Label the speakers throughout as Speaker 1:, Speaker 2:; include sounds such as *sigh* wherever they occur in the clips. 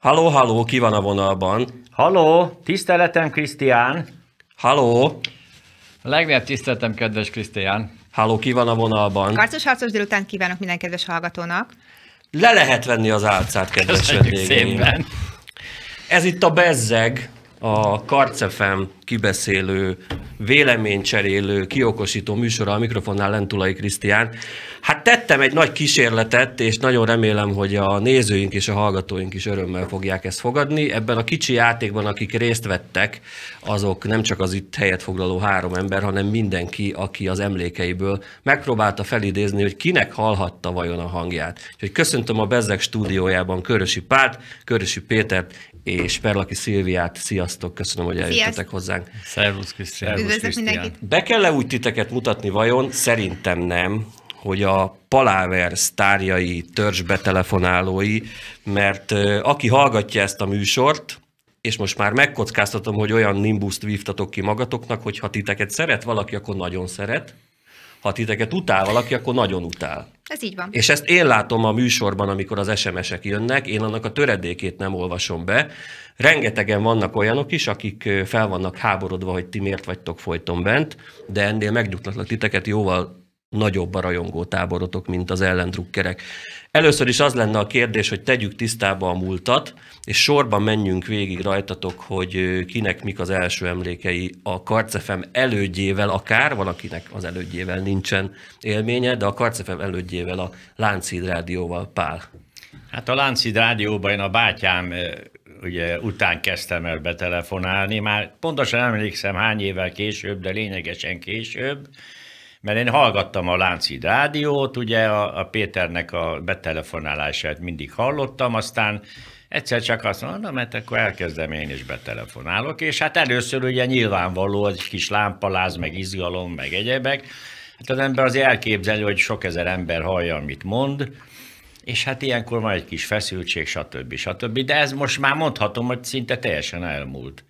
Speaker 1: Halló, halló, ki van a vonalban?
Speaker 2: Halló, tiszteletem Krisztián.
Speaker 1: Halló,
Speaker 3: A legnagyobb tiszteletem, kedves Krisztián.
Speaker 1: halló, ki van a vonalban?
Speaker 4: Karcos harcos délután kívánok minden kedves hallgatónak.
Speaker 1: Le lehet venni az álcát, kedves vendégeim. Ez itt a Bezzeg, a Karcefem kibeszélő, véleménycserélő, kiokosító műsora a mikrofonnál Lentulai Krisztián. Hát tettem egy nagy kísérletet, és nagyon remélem, hogy a nézőink és a hallgatóink is örömmel fogják ezt fogadni. Ebben a kicsi játékban, akik részt vettek, azok nem csak az itt helyet foglaló három ember, hanem mindenki, aki az emlékeiből megpróbálta felidézni, hogy kinek hallhatta vajon a hangját. Úgyhogy köszöntöm a Bezzeg stúdiójában Körösi Párt, Körösi Pétert és Perlaki Szilviát. Sziasztok, köszönöm, hogy eljöttetek
Speaker 4: Sziasztok.
Speaker 1: hozzánk.
Speaker 3: Szervusz, Krisztián.
Speaker 4: Üdvözlök mindenkit.
Speaker 1: Be kell-e úgy titeket mutatni vajon? Szerintem nem, hogy a Paláver sztárjai, törzsbetelefonálói, mert aki hallgatja ezt a műsort, és most már megkockáztatom, hogy olyan nimbuszt vívtatok ki magatoknak, hogy ha titeket szeret valaki, akkor nagyon szeret, ha titeket utál valaki, akkor nagyon utál.
Speaker 4: Ez így van.
Speaker 1: És ezt én látom a műsorban, amikor az SMS-ek jönnek, én annak a töredékét nem olvasom be. Rengetegen vannak olyanok is, akik fel vannak háborodva, hogy ti miért vagytok folyton bent, de ennél megnyugtatlak titeket, jóval nagyobb a rajongó táborotok, mint az ellendrukkerek. Először is az lenne a kérdés, hogy tegyük tisztába a múltat, és sorban menjünk végig rajtatok, hogy kinek mik az első emlékei a Karcefem elődjével, akár, van akinek az elődjével nincsen élménye, de a Karcefem elődjével, a Lánchíd Rádióval, Pál.
Speaker 2: Hát a Láncid Rádióban én a bátyám ugye után kezdtem el betelefonálni, már pontosan emlékszem hány évvel később, de lényegesen később, mert én hallgattam a Láncid Rádiót, ugye a, a Péternek a betelefonálását mindig hallottam, aztán egyszer csak azt mondom, na, mert akkor elkezdem én is betelefonálok, és hát először ugye nyilvánvaló, egy kis lámpaláz, meg izgalom, meg egyebek, hát az ember azért elképzeli, hogy sok ezer ember hallja, amit mond, és hát ilyenkor van egy kis feszültség, stb. stb. De ez most már mondhatom, hogy szinte teljesen elmúlt.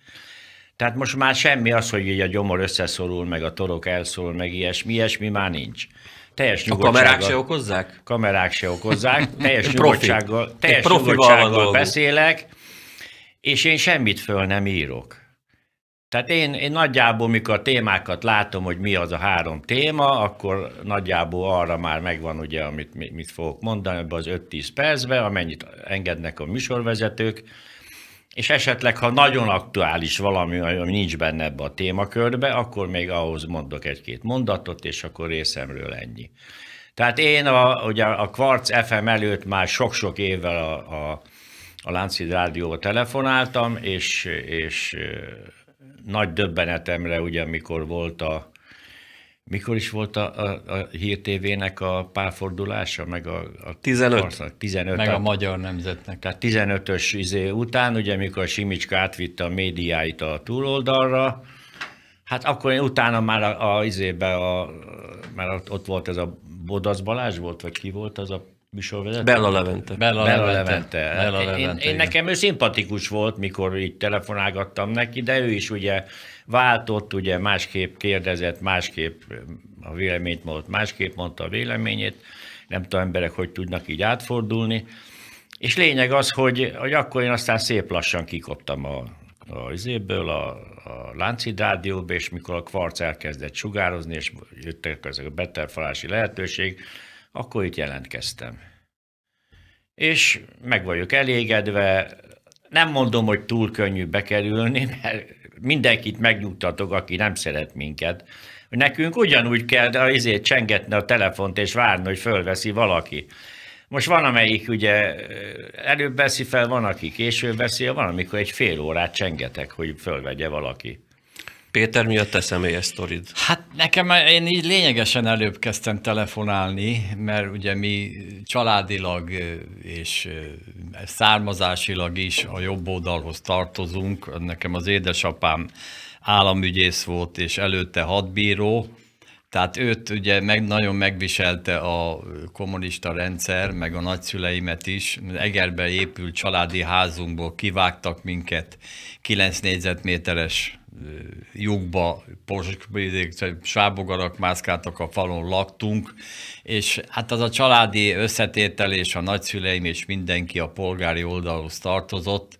Speaker 2: Tehát most már semmi az, hogy így a gyomor összeszorul, meg a torok elszól, meg ilyesmi, ilyesmi már nincs. Teljes
Speaker 1: A kamerák se okozzák?
Speaker 2: kamerák se okozzák, *laughs* teljes nyugodtsággal, teljes nyugodtsággal beszélek, és én semmit föl nem írok. Tehát én, én nagyjából, mikor a témákat látom, hogy mi az a három téma, akkor nagyjából arra már megvan ugye, amit mi- mit fogok mondani ebbe az 5-10 percbe, amennyit engednek a műsorvezetők, és esetleg, ha nagyon aktuális valami, ami nincs benne ebbe a témakörbe, akkor még ahhoz mondok egy-két mondatot, és akkor részemről ennyi. Tehát én a, ugye a Quartz FM előtt már sok-sok évvel a, a, a Láncid Rádióba telefonáltam, és, és nagy döbbenetemre, ugye, amikor volt a, mikor is volt a, a, a Hír TV-nek a párfordulása, meg a, a
Speaker 1: 15.
Speaker 2: Quartznak 15
Speaker 3: Meg a magyar nemzetnek.
Speaker 2: tehát 15-ös izé után, ugye, amikor Simicska átvitte a médiáit a túloldalra, hát akkor én utána már a, a izébe, a, már ott, ott volt ez a Bodasz Balázs volt, vagy ki volt az a műsorvezető?
Speaker 1: Bella Levente.
Speaker 3: Bella,
Speaker 2: Bella
Speaker 3: Levente.
Speaker 2: Levente.
Speaker 3: Bella
Speaker 2: én,
Speaker 3: Levente,
Speaker 2: én
Speaker 3: igen.
Speaker 2: nekem ő szimpatikus volt, mikor így telefonálgattam neki, de ő is ugye váltott, ugye másképp kérdezett, másképp a véleményt mondott, másképp mondta a véleményét. Nem tudom, emberek hogy tudnak így átfordulni. És lényeg az, hogy, hogy akkor én aztán szép lassan kikoptam a, a izéből, a, a Láncid rádióba, és mikor a kvarc elkezdett sugározni, és jöttek ezek a beterfalási lehetőség, akkor itt jelentkeztem és meg vagyok elégedve. Nem mondom, hogy túl könnyű bekerülni, mert mindenkit megnyugtatok, aki nem szeret minket. Nekünk ugyanúgy kell azért csengetni a telefont és várni, hogy fölveszi valaki. Most van, amelyik ugye előbb veszi fel, van, aki később veszi, van, amikor egy fél órát csengetek, hogy fölvegye valaki.
Speaker 1: Péter, mi a te személyes sztorid?
Speaker 3: Hát nekem én így lényegesen előbb kezdtem telefonálni, mert ugye mi családilag és származásilag is a jobb oldalhoz tartozunk. Nekem az édesapám államügyész volt, és előtte hadbíró, tehát őt ugye meg, nagyon megviselte a kommunista rendszer, meg a nagyszüleimet is. Egerbe épült családi házunkból kivágtak minket 9 négyzetméteres lyukba, sábogarak mászkáltak a falon, laktunk, és hát az a családi összetétel és a nagyszüleim és mindenki a polgári oldalhoz tartozott,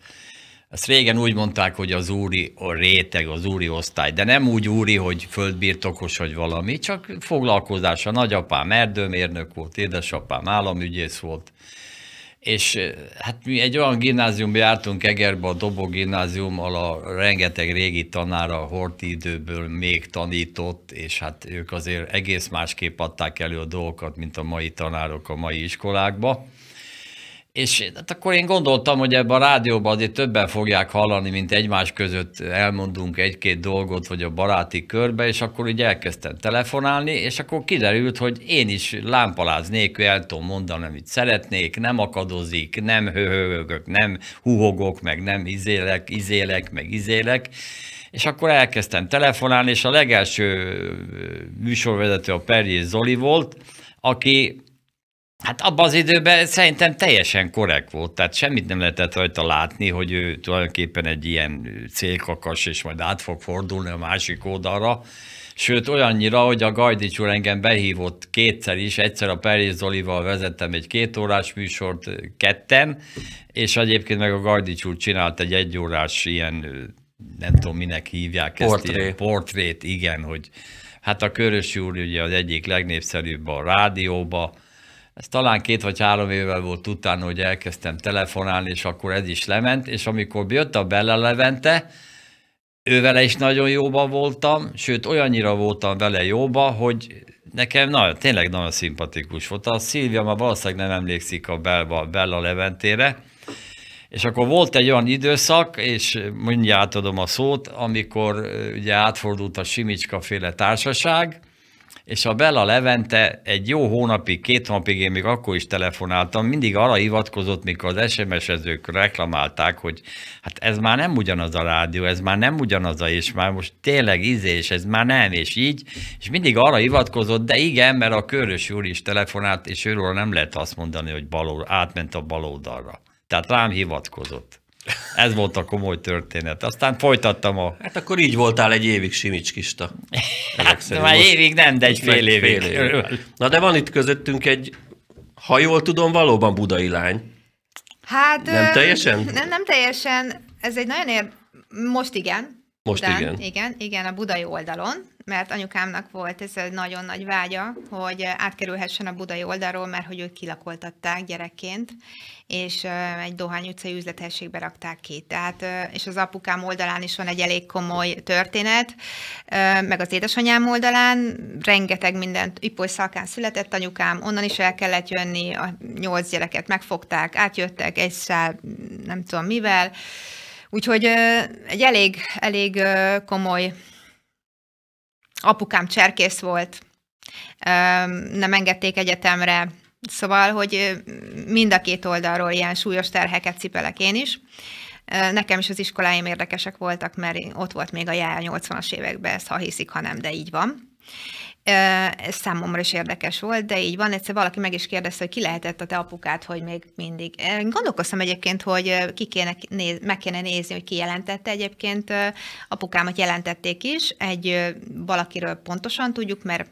Speaker 3: ezt régen úgy mondták, hogy az úri a réteg, az úri osztály, de nem úgy úri, hogy földbirtokos vagy valami, csak foglalkozása. Nagyapám erdőmérnök volt, édesapám államügyész volt, és hát mi egy olyan gimnáziumba jártunk Egerbe, a Dobó gimnázium, a rengeteg régi tanára horti időből még tanított, és hát ők azért egész másképp adták elő a dolgokat, mint a mai tanárok a mai iskolákba. És hát akkor én gondoltam, hogy ebben a rádióban azért többen fogják hallani, mint egymás között elmondunk egy-két dolgot, vagy a baráti körbe, és akkor így elkezdtem telefonálni, és akkor kiderült, hogy én is lámpaláz nélkül el tudom mondani, amit szeretnék, nem akadozik, nem höhögök, nem huhogok, meg nem izélek, izélek, meg izélek, és akkor elkezdtem telefonálni, és a legelső műsorvezető a Perjé Zoli volt, aki Hát abban az időben szerintem teljesen korrekt volt, tehát semmit nem lehetett rajta látni, hogy ő tulajdonképpen egy ilyen célkakas, és majd át fog fordulni a másik oldalra. Sőt, olyannyira, hogy a Gajdics úr engem behívott kétszer is, egyszer a Peréz Zolival vezettem egy kétórás műsort ketten, és egyébként meg a Gajdics úr csinált egy egyórás ilyen, nem tudom minek hívják
Speaker 1: Portré.
Speaker 3: ezt, ilyen portrét, igen, hogy hát a Körös úr ugye az egyik legnépszerűbb a rádióba, ez talán két vagy három évvel volt utána, hogy elkezdtem telefonálni, és akkor ez is lement, és amikor jött a Bella Levente, ővele is nagyon jóban voltam, sőt olyannyira voltam vele jóba, hogy nekem nagyon, tényleg nagyon szimpatikus volt. A Szilvia már valószínűleg nem emlékszik a Bella, Bella Leventére, és akkor volt egy olyan időszak, és mindjárt átadom a szót, amikor ugye átfordult a Simicska féle társaság, és a Bella Levente egy jó hónapig, két hónapig én még akkor is telefonáltam, mindig arra hivatkozott, mikor az SMS-ezők reklamálták, hogy hát ez már nem ugyanaz a rádió, ez már nem ugyanaz a, és már most tényleg izés, ez már nem, és így, és mindig arra hivatkozott, de igen, mert a Körös úr is telefonált, és őről nem lehet azt mondani, hogy baló, átment a baloldalra. Tehát rám hivatkozott. Ez volt a komoly történet. Aztán folytattam a...
Speaker 1: Hát akkor így voltál egy évig simicskista.
Speaker 3: Hát már évig nem, de egy fél évig.
Speaker 1: Fél évig. Na de van itt közöttünk egy, ha jól tudom, valóban budai lány.
Speaker 4: Hát...
Speaker 1: Nem
Speaker 4: ö,
Speaker 1: teljesen?
Speaker 4: Nem, nem teljesen. Ez egy nagyon ér... Most igen.
Speaker 1: Most
Speaker 4: Budán,
Speaker 1: igen.
Speaker 4: Igen, igen, a budai oldalon, mert anyukámnak volt ez egy nagyon nagy vágya, hogy átkerülhessen a budai oldalról, mert hogy ők kilakoltatták gyerekként, és egy Dohány utcai üzlethelyiségbe rakták ki. Tehát, és az apukám oldalán is van egy elég komoly történet, meg az édesanyám oldalán rengeteg mindent, Ipoly Szalkán született anyukám, onnan is el kellett jönni, a nyolc gyereket megfogták, átjöttek egy nem tudom mivel, Úgyhogy egy elég, elég komoly apukám cserkész volt, nem engedték egyetemre, szóval, hogy mind a két oldalról ilyen súlyos terheket cipelek én is. Nekem is az iskoláim érdekesek voltak, mert ott volt még a jel 80-as években, ezt ha hiszik, ha nem, de így van. Ez számomra is érdekes volt, de így van. Egyszer valaki meg is kérdezte, hogy ki lehetett a te apukát, hogy még mindig. Ö, Gondolkoztam egyébként, hogy ki kéne néz, meg kéne nézni, hogy ki jelentette. Egyébként apukámat jelentették is, egy valakiről pontosan tudjuk, mert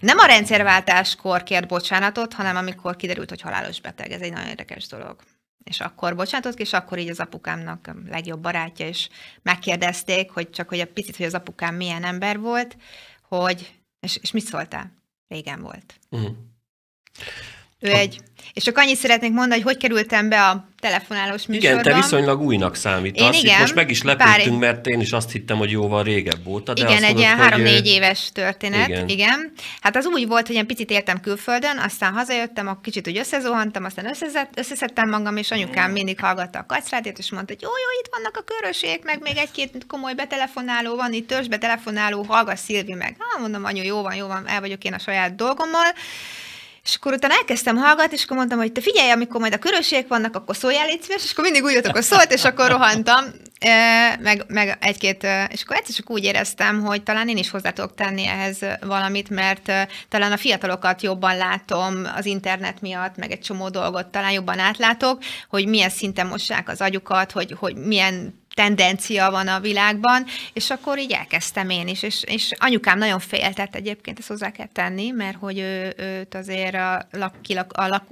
Speaker 4: nem a rendszerváltáskor kért bocsánatot, hanem amikor kiderült, hogy halálos beteg. Ez egy nagyon érdekes dolog. És akkor bocsánatot, és akkor így az apukámnak legjobb barátja, és megkérdezték, hogy csak hogy a picit, hogy az apukám milyen ember volt, hogy, és, és mit szóltál? Régen volt.
Speaker 1: Uh-huh.
Speaker 4: Ő egy, és csak annyit szeretnék mondani, hogy hogy kerültem be a telefonálós műsorba.
Speaker 1: Igen, te viszonylag újnak számítasz.
Speaker 4: Én
Speaker 1: Itt
Speaker 4: igen,
Speaker 1: most meg is lepődtünk, mert én is azt hittem, hogy jóval régebb óta. De
Speaker 4: Igen, egy ilyen három-négy éves történet,
Speaker 1: igen.
Speaker 4: igen. Hát az úgy volt, hogy én picit éltem külföldön, aztán hazajöttem, akkor kicsit úgy összezuhantam, aztán összezett, összeszedtem magam, és anyukám mindig hallgatta a kacrádét, és mondta, hogy jó, jó, itt vannak a körösék, meg még egy-két komoly betelefonáló van, itt törzs betelefonáló, hallgass Szilvi meg. Hát mondom, anyu, jó van, jó van, el vagyok én a saját dolgommal. És akkor utána elkezdtem hallgatni, és akkor mondtam, hogy te figyelj, amikor majd a körösségek vannak, akkor szóljál, légy szíves, és akkor mindig úgy jött, akkor szólt, és akkor rohantam, meg, meg egy-két, és akkor egyszer csak úgy éreztem, hogy talán én is hozzá tudok tenni ehhez valamit, mert talán a fiatalokat jobban látom az internet miatt, meg egy csomó dolgot talán jobban átlátok, hogy milyen szinten mossák az agyukat, hogy, hogy milyen tendencia van a világban, és akkor így elkezdtem én is, és, és anyukám nagyon féltett egyébként, ezt hozzá kell tenni, mert hogy ő, őt azért a, lak, a, lak,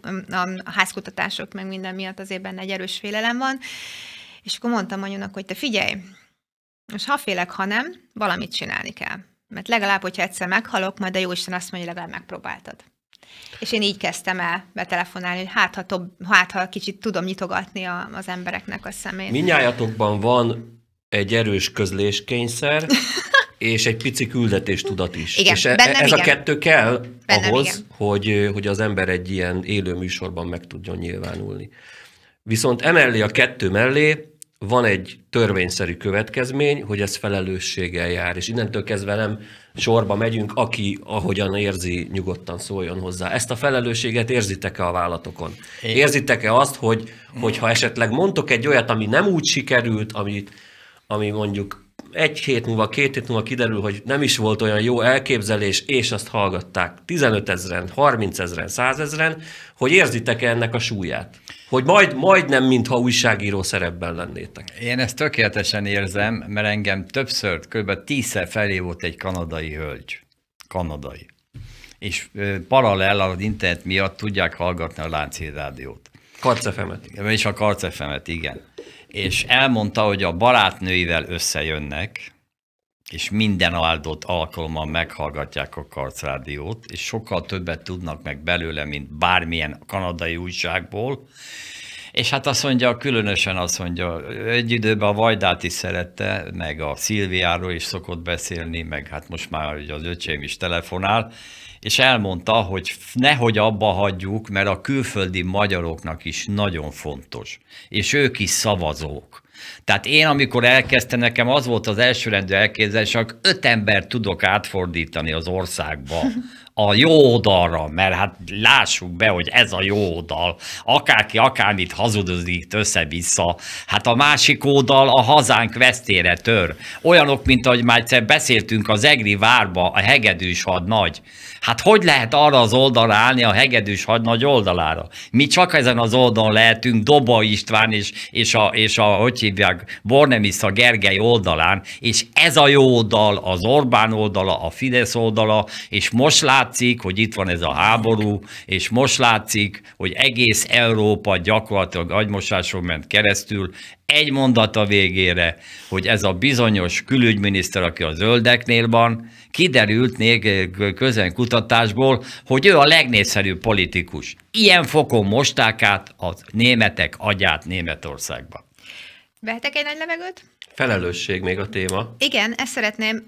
Speaker 4: a házkutatások meg minden miatt azért benne egy erős félelem van, és akkor mondtam anyunak, hogy te figyelj, most ha félek, ha nem, valamit csinálni kell. Mert legalább, hogyha egyszer meghalok, majd a Jóisten azt mondja, legalább megpróbáltad. És én így kezdtem el betelefonálni, hogy hát ha, tob, hát, ha kicsit tudom nyitogatni a, az embereknek a szemét.
Speaker 1: Minnyájatokban van egy erős közléskényszer, *laughs* és egy pici küldetéstudat is.
Speaker 4: Igen,
Speaker 1: és e-
Speaker 4: bennem
Speaker 1: ez
Speaker 4: igen.
Speaker 1: a kettő kell
Speaker 4: Bennem
Speaker 1: ahhoz,
Speaker 4: igen.
Speaker 1: hogy, hogy az ember egy ilyen élő műsorban meg tudjon nyilvánulni. Viszont emellé a kettő mellé van egy törvényszerű következmény, hogy ez felelősséggel jár, és innentől kezdve nem sorba megyünk, aki ahogyan érzi, nyugodtan szóljon hozzá. Ezt a felelősséget érzitek-e a vállatokon? Érzitek-e azt, hogy, hogy ha esetleg mondtok egy olyat, ami nem úgy sikerült, amit, ami mondjuk egy hét múlva, két hét múlva kiderül, hogy nem is volt olyan jó elképzelés, és azt hallgatták 15 ezeren, 30 ezeren, 100 ezeren, hogy érzitek-e ennek a súlyát? Hogy majd, majdnem, mintha újságíró szerepben lennétek.
Speaker 3: Én ezt tökéletesen érzem, mert engem többször, kb. tízszer felé volt egy kanadai hölgy. Kanadai. És ö, paralel az internet miatt tudják hallgatni a Lánchíd rádiót.
Speaker 1: Karcefemet.
Speaker 3: És a karcefemet, igen. És elmondta, hogy a barátnőivel összejönnek, és minden áldott alkalommal meghallgatják a karcrádiót, és sokkal többet tudnak meg belőle, mint bármilyen kanadai újságból. És hát azt mondja, különösen azt mondja, egy időben a Vajdát is szerette, meg a Szilviáról is szokott beszélni, meg hát most már ugye az öcsém is telefonál, és elmondta, hogy nehogy abba hagyjuk, mert a külföldi magyaroknak is nagyon fontos, és ők is szavazók. Tehát én, amikor elkezdtem, nekem az volt az elsőrendű elképzelés, csak öt ember tudok átfordítani az országba, *laughs* a jó oldalra, mert hát lássuk be, hogy ez a jó oldal, akárki akármit hazudozik össze-vissza, hát a másik oldal a hazánk vesztére tör. Olyanok, mint ahogy már egyszer beszéltünk az Egri várba, a hegedűs hadnagy. Hát hogy lehet arra az oldalra állni a hegedűs hadnagy oldalára? Mi csak ezen az oldalon lehetünk, Doba István és, és, a, és a, hogy hívják, Bornemisza Gergely oldalán, és ez a jó oldal, az Orbán oldala, a Fidesz oldala, és most látszik, hogy itt van ez a háború, és most látszik, hogy egész Európa gyakorlatilag agymosáson ment keresztül, egy mondat a végére, hogy ez a bizonyos külügyminiszter, aki a zöldeknél van, kiderült még közenkutatásból, hogy ő a legnépszerűbb politikus. Ilyen fokon mosták át a németek agyát Németországba.
Speaker 4: Vehetek egy nagy levegőt?
Speaker 1: Felelősség még a téma.
Speaker 4: Igen, ezt szeretném.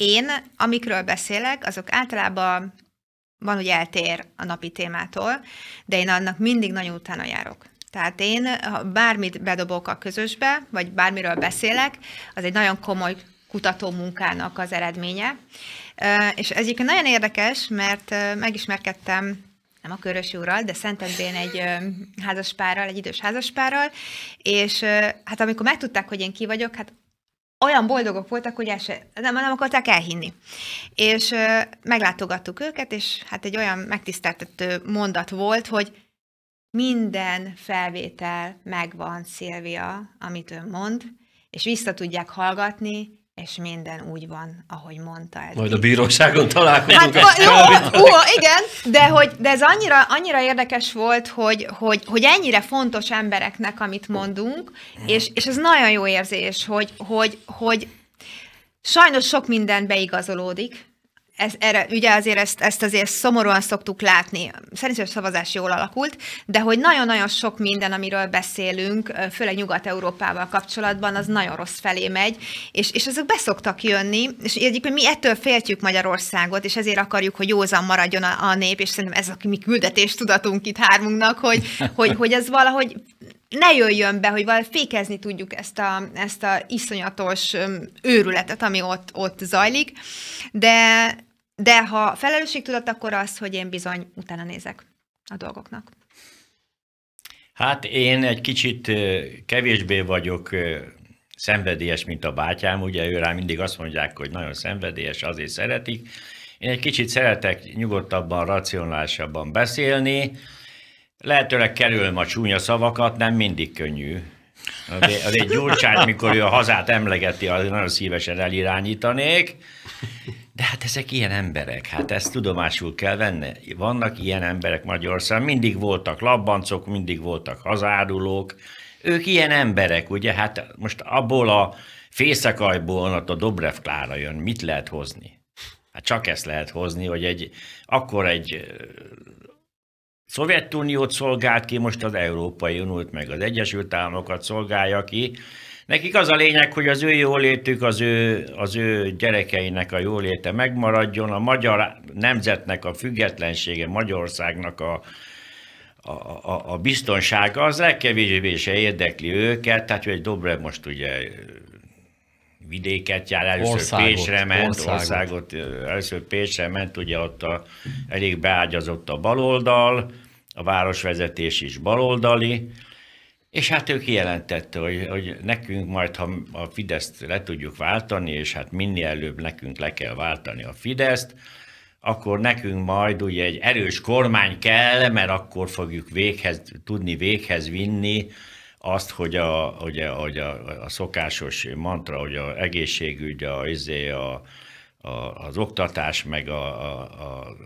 Speaker 4: Én, amikről beszélek, azok általában van, hogy eltér a napi témától, de én annak mindig nagyon utána járok. Tehát én, ha bármit bedobok a közösbe, vagy bármiről beszélek, az egy nagyon komoly kutató munkának az eredménye. És ez egyébként nagyon érdekes, mert megismerkedtem nem a Körösi úrral, de Szentendrén egy házaspárral, egy idős házaspárral, és hát amikor megtudták, hogy én ki vagyok, hát olyan boldogok voltak, hogy el se, nem, nem akarták elhinni. És meglátogattuk őket, és hát egy olyan megtiszteltető mondat volt, hogy minden felvétel megvan, Szilvia, amit ő mond, és vissza tudják hallgatni, és minden úgy van, ahogy mondta eddig.
Speaker 1: Majd a bíróságon találkozunk.
Speaker 4: Hát jó, ú, igen, de, hogy, de ez annyira, annyira érdekes volt, hogy, hogy, hogy ennyire fontos embereknek, amit mondunk, és, és ez nagyon jó érzés, hogy, hogy, hogy sajnos sok minden beigazolódik, ez, erre, ugye azért ezt, ezt azért szomorúan szoktuk látni. Szerintem a szavazás jól alakult, de hogy nagyon-nagyon sok minden, amiről beszélünk, főleg Nyugat-Európával kapcsolatban, az nagyon rossz felé megy, és, és azok beszoktak jönni, és egyébként mi ettől féltjük Magyarországot, és ezért akarjuk, hogy józan maradjon a, a nép, és szerintem ez a mi küldetés tudatunk itt hármunknak, hogy, hogy, hogy ez valahogy ne jöjjön be, hogy valahogy fékezni tudjuk ezt a, ezt a iszonyatos őrületet, ami ott, ott zajlik, de, de ha felelősségtudat, akkor az, hogy én bizony utána nézek a dolgoknak.
Speaker 2: Hát én egy kicsit kevésbé vagyok szenvedélyes, mint a bátyám, ugye ő rá mindig azt mondják, hogy nagyon szenvedélyes, azért szeretik. Én egy kicsit szeretek nyugodtabban, racionálisabban beszélni, lehetőleg kerülöm a csúnya szavakat, nem mindig könnyű. Az, egy Gyurcsány, mikor ő a hazát emlegeti, az nagyon szívesen elirányítanék. De hát ezek ilyen emberek, hát ezt tudomásul kell venni. Vannak ilyen emberek Magyarországon, mindig voltak labbancok, mindig voltak hazárulók, ők ilyen emberek, ugye, hát most abból a fészekajból a Dobrev Klára jön, mit lehet hozni? Hát csak ezt lehet hozni, hogy egy, akkor egy Szovjetuniót szolgált ki, most az Európai Uniót, meg az Egyesült Államokat szolgálja ki. Nekik az a lényeg, hogy az ő jólétük, az ő, az ő gyerekeinek a jóléte megmaradjon, a magyar nemzetnek a függetlensége, Magyarországnak a, a, a, a biztonsága, az legkevésbé se érdekli őket, tehát hogy Dobrev most ugye vidéket jár, először országot, Pécsre ment, országot. országot, először Pécsre ment, ugye ott a, elég beágyazott a baloldal, a városvezetés is baloldali, és hát ő kijelentette, hogy, hogy nekünk majd, ha a Fideszt le tudjuk váltani, és hát minél előbb nekünk le kell váltani a Fideszt, akkor nekünk majd ugye egy erős kormány kell, mert akkor fogjuk véghez, tudni véghez vinni azt, hogy a, hogy a, hogy a, a szokásos mantra, hogy a egészségügy, a, izé, a, a, az oktatás, meg a, a, a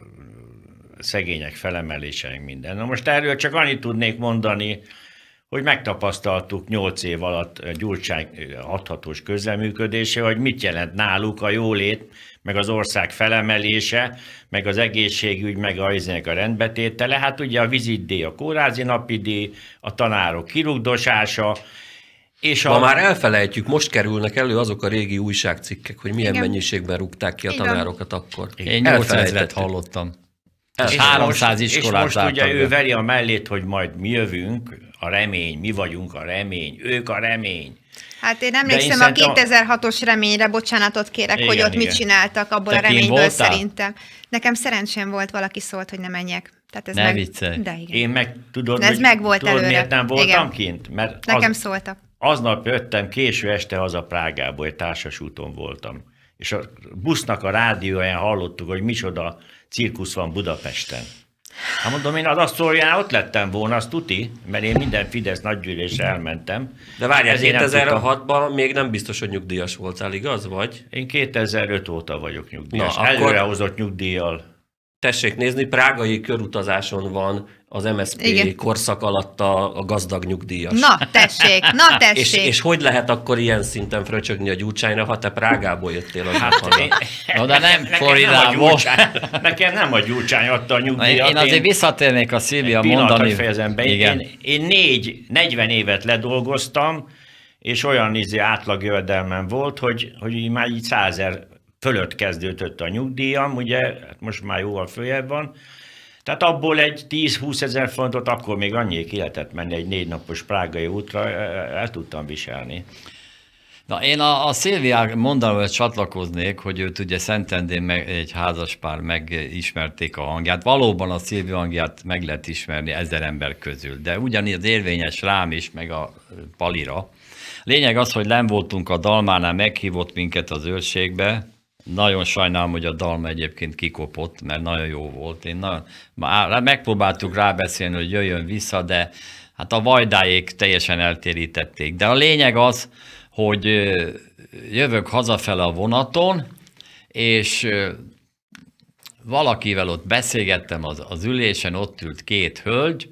Speaker 2: szegények felemelése, minden. Na most erről csak annyit tudnék mondani, hogy megtapasztaltuk nyolc év alatt Gyurcsány hathatós közelműködése, hogy mit jelent náluk a jólét, meg az ország felemelése, meg az egészségügy, meg a, a rendbetétele. Hát ugye a vizitdíj, a kórázi napidíj, a tanárok kirugdosása,
Speaker 1: és a... Ma már elfelejtjük, most kerülnek elő azok a régi újságcikkek, hogy milyen Igen. mennyiségben rúgták ki a Igen. tanárokat akkor.
Speaker 3: Én 800 hallottam.
Speaker 2: És 300 iskolát És most ugye ő veri a mellét, hogy majd mi jövünk, a remény, mi vagyunk a remény, ők a remény.
Speaker 4: Hát én emlékszem én a 2006-os reményre, bocsánatot kérek, igen, hogy ott igen. mit csináltak abból Te a reményből szerintem. Nekem szerencsém volt, valaki szólt, hogy ne menjek.
Speaker 3: Tehát ez ne meg... viccelj.
Speaker 4: De igen.
Speaker 2: Én meg tudod,
Speaker 4: De ez meg volt
Speaker 2: tudod,
Speaker 4: előre.
Speaker 2: miért nem voltam igen. kint? Mert
Speaker 4: Nekem az, szóltak.
Speaker 2: Aznap jöttem, késő este haza Prágából, egy társas úton voltam. És a busznak a rádióján hallottuk, hogy micsoda cirkusz van Budapesten. Hát mondom, én az asztolján ott lettem volna, azt tuti, mert én minden Fidesz nagygyűlésre elmentem.
Speaker 1: De várjál, 2006-ban még nem biztos, hogy nyugdíjas voltál, igaz vagy?
Speaker 2: Én 2005 óta vagyok nyugdíjas. Na, Előrehozott akkor... nyugdíjjal
Speaker 1: tessék nézni, prágai körutazáson van az MSZP Igen. korszak alatt a, a gazdag nyugdíjas.
Speaker 4: Na, tessék, na, *laughs* tessék.
Speaker 1: és, és hogy lehet akkor ilyen szinten fröcsögni a gyúcsányra, ha te Prágából jöttél az hát,
Speaker 3: én, No, de nem Floridából.
Speaker 2: Nekem nem a gyúcsány adta a nyugdíjat.
Speaker 3: Én, én azért visszatérnék a Szilvia mondani.
Speaker 2: fejezem be. Igen. Én, én négy, 40 évet ledolgoztam, és olyan izé átlag volt, hogy, hogy már így százer fölött kezdődött a nyugdíjam, ugye, hát most már jóval följebb van, tehát abból egy 10-20 ezer fontot akkor még annyi ki lehetett menni egy négy napos prágai útra, el, el tudtam viselni.
Speaker 3: Na, én a, a Szilviák mondanom, csatlakoznék, hogy őt ugye Szentendén meg, egy házaspár megismerték a hangját. Valóban a Szilvia hangját meg lehet ismerni ezer ember közül, de ugyanígy érvényes rám is, meg a Palira. Lényeg az, hogy nem voltunk a Dalmánál, meghívott minket az őrségbe, nagyon sajnálom, hogy a dalma egyébként kikopott, mert nagyon jó volt. Én nagyon, megpróbáltuk rábeszélni, hogy jöjjön vissza, de hát a vajdáék teljesen eltérítették. De a lényeg az, hogy jövök hazafele a vonaton, és valakivel ott beszélgettem az, az ülésen, ott ült két hölgy,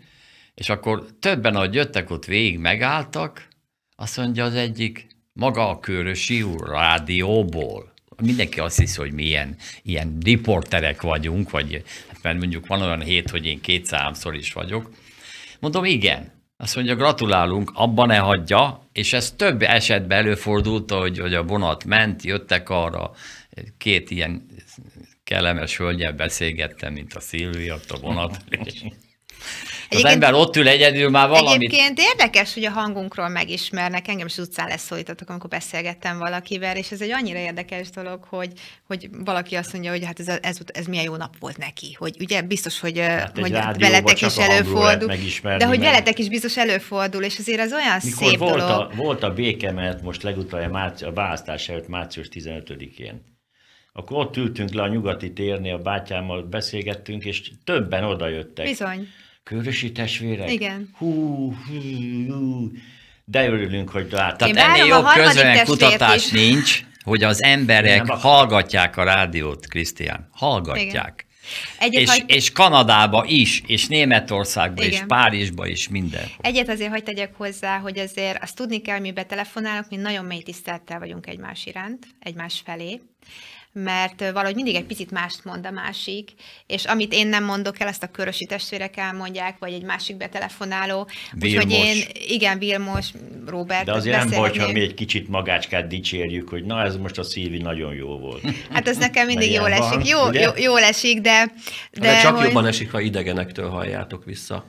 Speaker 3: és akkor többen, ahogy jöttek, ott végig megálltak, azt mondja az egyik, maga a Körösi úr rádióból mindenki azt hiszi, hogy mi ilyen, ilyen riporterek vagyunk, vagy mert mondjuk van olyan hét, hogy én kétszámszor is vagyok. Mondom, igen. Azt mondja, gratulálunk, abban ne hagyja, és ez több esetben előfordult, hogy, hogy a vonat ment, jöttek arra, két ilyen kellemes hölgyel beszélgettem, mint a Szilvia, a vonat. *laughs* Az ember ott ül egyedül már valamit.
Speaker 4: Egyébként érdekes, hogy a hangunkról megismernek. Engem is utcán leszólítottak, amikor beszélgettem valakivel, és ez egy annyira érdekes dolog, hogy, hogy valaki azt mondja, hogy hát ez, ez, ez milyen jó nap volt neki. Hogy ugye biztos, hogy, hát hogy veletek is előfordul. De hogy veletek is biztos előfordul, és azért az olyan Mikor szép
Speaker 2: volt
Speaker 4: dolog.
Speaker 2: A, volt a békemet most legutóbb a választás előtt március 15-én akkor ott ültünk le a nyugati térnél, a bátyámmal beszélgettünk, és többen odajöttek.
Speaker 4: Bizony.
Speaker 2: Körösi testvérek?
Speaker 4: Igen.
Speaker 2: Hú, hú, hú. de örülünk, hogy.
Speaker 3: Tehát
Speaker 4: Én
Speaker 3: ennél
Speaker 4: a
Speaker 3: jobb
Speaker 4: harmadik
Speaker 3: közönk
Speaker 4: testvért
Speaker 3: kutatás
Speaker 4: is.
Speaker 3: nincs, hogy az emberek
Speaker 2: Nem,
Speaker 3: hallgatják a rádiót, Krisztián. Hallgatják.
Speaker 4: Egyet,
Speaker 3: És,
Speaker 4: hagy,
Speaker 3: és Kanadába is, és Németországba, és
Speaker 4: Igen.
Speaker 3: Párizsba is, minden.
Speaker 4: egyet azért hagyd tegyek hozzá, hogy azért azt tudni kell, hogy mi betelefonálunk, mi nagyon mély tisztelettel vagyunk egymás iránt, egymás felé, mert valahogy mindig egy picit mást mond a másik, és amit én nem mondok el, azt a körösi testvérek elmondják, vagy egy másik betelefonáló. Úgyhogy én, igen, Vilmos, Robert,
Speaker 2: De azért nem baj, ha mi egy kicsit magácskát dicsérjük, hogy na ez most a Szilvi nagyon jó volt.
Speaker 4: Hát az nekem mindig jól esik.
Speaker 2: van,
Speaker 4: Jó,
Speaker 2: ugye?
Speaker 4: jó, jól esik, de...
Speaker 1: De,
Speaker 4: De,
Speaker 1: de csak
Speaker 4: hogy
Speaker 1: jobban esik, ha idegenektől halljátok vissza.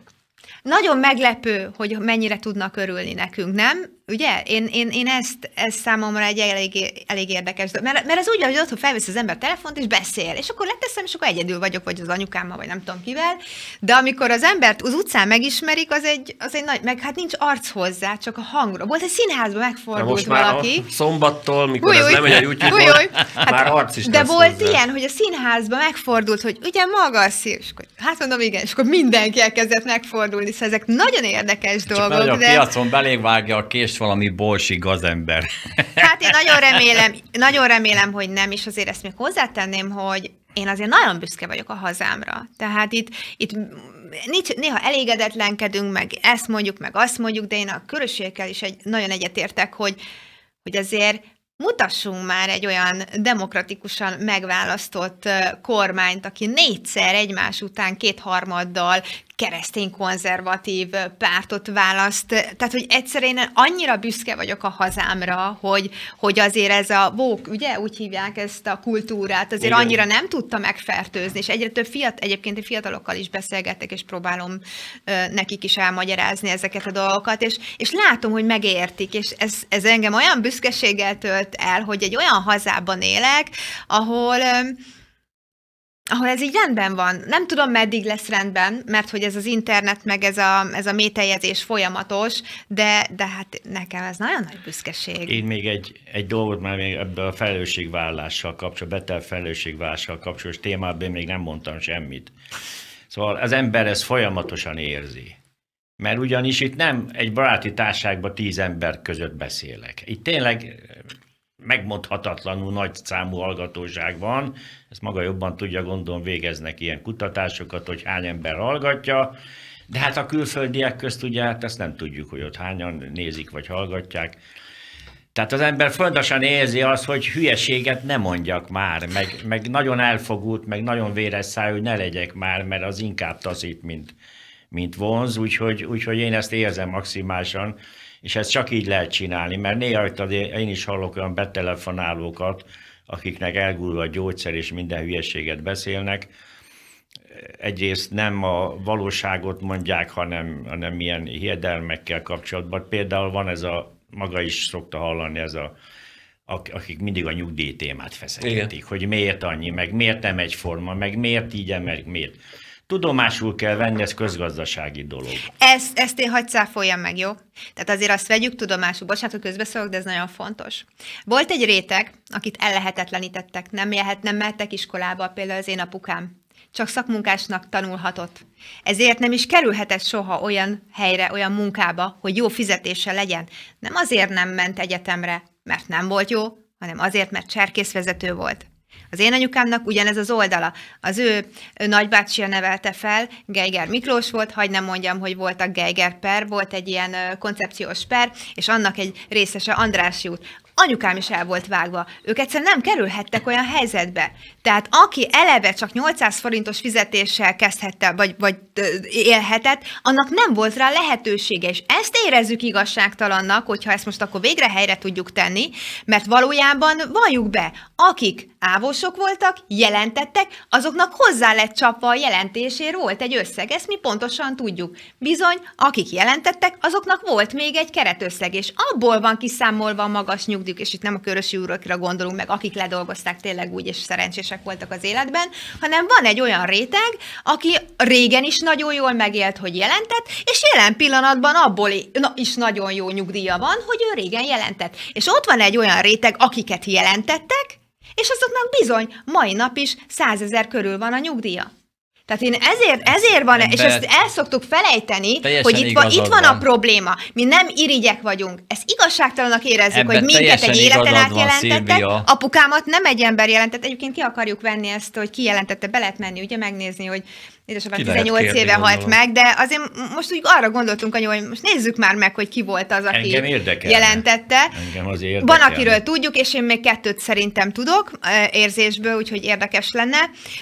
Speaker 4: Nagyon meglepő, hogy mennyire tudnak örülni nekünk, nem? Ugye? Én, én, én ezt, ez számomra egy elég, elég érdekes dolog. Mert, mert ez úgy hogy otthon felvesz az ember a telefont, és beszél. És akkor leteszem, és akkor egyedül vagyok, vagy az anyukámmal, vagy nem tudom kivel. De amikor az embert az utcán megismerik, az egy, az egy nagy, meg hát nincs arc hozzá, csak a hangra. Volt egy színházban
Speaker 1: Na
Speaker 4: megfordult
Speaker 1: most már
Speaker 4: valaki.
Speaker 1: a szombattól, mikor
Speaker 4: Új,
Speaker 1: ez
Speaker 4: új,
Speaker 1: lemegy a
Speaker 4: új,
Speaker 1: YouTube-on,
Speaker 4: új.
Speaker 1: már arc is
Speaker 4: De volt
Speaker 1: hozzá.
Speaker 4: ilyen, hogy a színházban megfordult, hogy ugye maga a szív, és akkor, hát mondom, igen, és akkor mindenki elkezdett megfordulni, szóval ezek nagyon érdekes
Speaker 3: Csak
Speaker 4: dolgok,
Speaker 3: a
Speaker 4: de
Speaker 3: piacon belégvágja a kést valami bolsi gazember. *laughs*
Speaker 4: hát én nagyon remélem, nagyon remélem, hogy nem, és azért ezt még hozzátenném, hogy én azért nagyon büszke vagyok a hazámra. Tehát itt, itt nincs, néha elégedetlenkedünk, meg ezt mondjuk, meg azt mondjuk, de én a körösségekkel is egy, nagyon egyetértek, hogy, hogy azért mutassunk már egy olyan demokratikusan megválasztott kormányt, aki négyszer egymás után kétharmaddal keresztény konzervatív pártot választ. Tehát, hogy egyszerűen én annyira büszke vagyok a hazámra, hogy, hogy azért ez a vók, ugye, úgy hívják ezt a kultúrát, azért
Speaker 2: Igen.
Speaker 4: annyira nem tudta megfertőzni, és egyre több fiat, egyébként én fiatalokkal is beszélgetek, és próbálom ö, nekik is elmagyarázni ezeket a dolgokat, és, és látom, hogy megértik, és ez, ez engem olyan büszkeséggel tölt el, hogy egy olyan hazában élek, ahol ö, ahol ez így rendben van. Nem tudom, meddig lesz rendben, mert hogy ez az internet, meg ez a, ez a mételjezés folyamatos, de, de hát nekem ez nagyon nagy büszkeség.
Speaker 2: Én még egy, egy dolgot már még ebben a felelősségvállással kapcsolatban, betel felelősségvállással kapcsolatos témában még nem mondtam semmit. Szóval az ember ezt folyamatosan érzi. Mert ugyanis itt nem egy baráti társágban tíz ember között beszélek. Itt tényleg megmondhatatlanul nagy számú hallgatóság van, ezt maga jobban tudja, gondolom végeznek ilyen kutatásokat, hogy hány ember hallgatja, de hát a külföldiek közt ugye hát ezt nem tudjuk, hogy ott hányan nézik vagy hallgatják. Tehát az ember fontosan érzi azt, hogy hülyeséget ne mondjak már, meg, meg nagyon elfogult, meg nagyon véres száj, hogy ne legyek már, mert az inkább taszít, mint, mint vonz, úgyhogy, úgyhogy én ezt érzem maximálisan, és ezt csak így lehet csinálni, mert néha itt azért én is hallok olyan betelefonálókat, akiknek elgulva a gyógyszer és minden hülyeséget beszélnek, egyrészt nem a valóságot mondják, hanem, hanem ilyen hiedelmekkel kapcsolatban. Például van ez a, maga is szokta hallani, ez a, ak- akik mindig a nyugdíj témát feszegetik,
Speaker 1: Igen.
Speaker 2: hogy miért annyi, meg miért nem egyforma, meg miért így, meg miért. Tudomásul kell venni, ez közgazdasági dolog.
Speaker 4: Ezt, ezt én hagyd cáfoljam meg, jó? Tehát azért azt vegyük tudomásul. Bocsánat, hogy közbeszólok, de ez nagyon fontos. Volt egy réteg, akit ellehetetlenítettek, nem, jöhet, nem mehettek iskolába, például az én apukám. Csak szakmunkásnak tanulhatott. Ezért nem is kerülhetett soha olyan helyre, olyan munkába, hogy jó fizetése legyen. Nem azért nem ment egyetemre, mert nem volt jó, hanem azért, mert cserkészvezető volt. Az én anyukámnak ugyanez az oldala. Az ő nagybácsia nevelte fel, Geiger Miklós volt, hagy nem mondjam, hogy voltak Geiger per, volt egy ilyen koncepciós per, és annak egy részese András út. Anyukám is el volt vágva. Ők egyszerűen nem kerülhettek olyan helyzetbe. Tehát aki eleve csak 800 forintos fizetéssel kezdhette, vagy, vagy élhetett, annak nem volt rá lehetősége. És ezt érezzük igazságtalannak, hogyha ezt most akkor végre helyre tudjuk tenni, mert valójában valljuk be, akik ávósok voltak, jelentettek, azoknak hozzá lett csapva a jelentésért volt egy összeg, ezt mi pontosan tudjuk. Bizony, akik jelentettek, azoknak volt még egy keretösszeg, és abból van kiszámolva a magas nyugdíjuk, és itt nem a körösi úrokra gondolunk meg, akik ledolgozták tényleg úgy, és szerencsések voltak az életben, hanem van egy olyan réteg, aki régen is nagyon jól megélt, hogy jelentett, és jelen pillanatban abból is nagyon jó nyugdíja van, hogy ő régen jelentett. És ott van egy olyan réteg, akiket jelentettek, és azoknak bizony mai nap is százezer körül van a nyugdíja. Tehát én ezért, ezért van, és ezt el szoktuk felejteni, hogy itt van, itt van a probléma. Mi nem irigyek vagyunk. Ezt igazságtalanak érezzük,
Speaker 3: Ebben
Speaker 4: hogy minket egy életen át jelentettek,
Speaker 3: Szilvia.
Speaker 4: apukámat nem egy ember jelentett. Egyébként ki akarjuk venni ezt, hogy ki jelentette, be lehet menni, ugye megnézni, hogy édesapám
Speaker 1: Ki lehet
Speaker 4: 18
Speaker 1: kérni,
Speaker 4: éve halt
Speaker 1: gondolom.
Speaker 4: meg, de azért most úgy arra gondoltunk, anyu, hogy most nézzük már meg, hogy ki volt az, aki
Speaker 2: Engem érdekelne.
Speaker 4: jelentette.
Speaker 2: Engem az
Speaker 4: Van,
Speaker 2: érdekelne.
Speaker 4: akiről tudjuk, és én még kettőt szerintem tudok érzésből, úgyhogy érdekes lenne.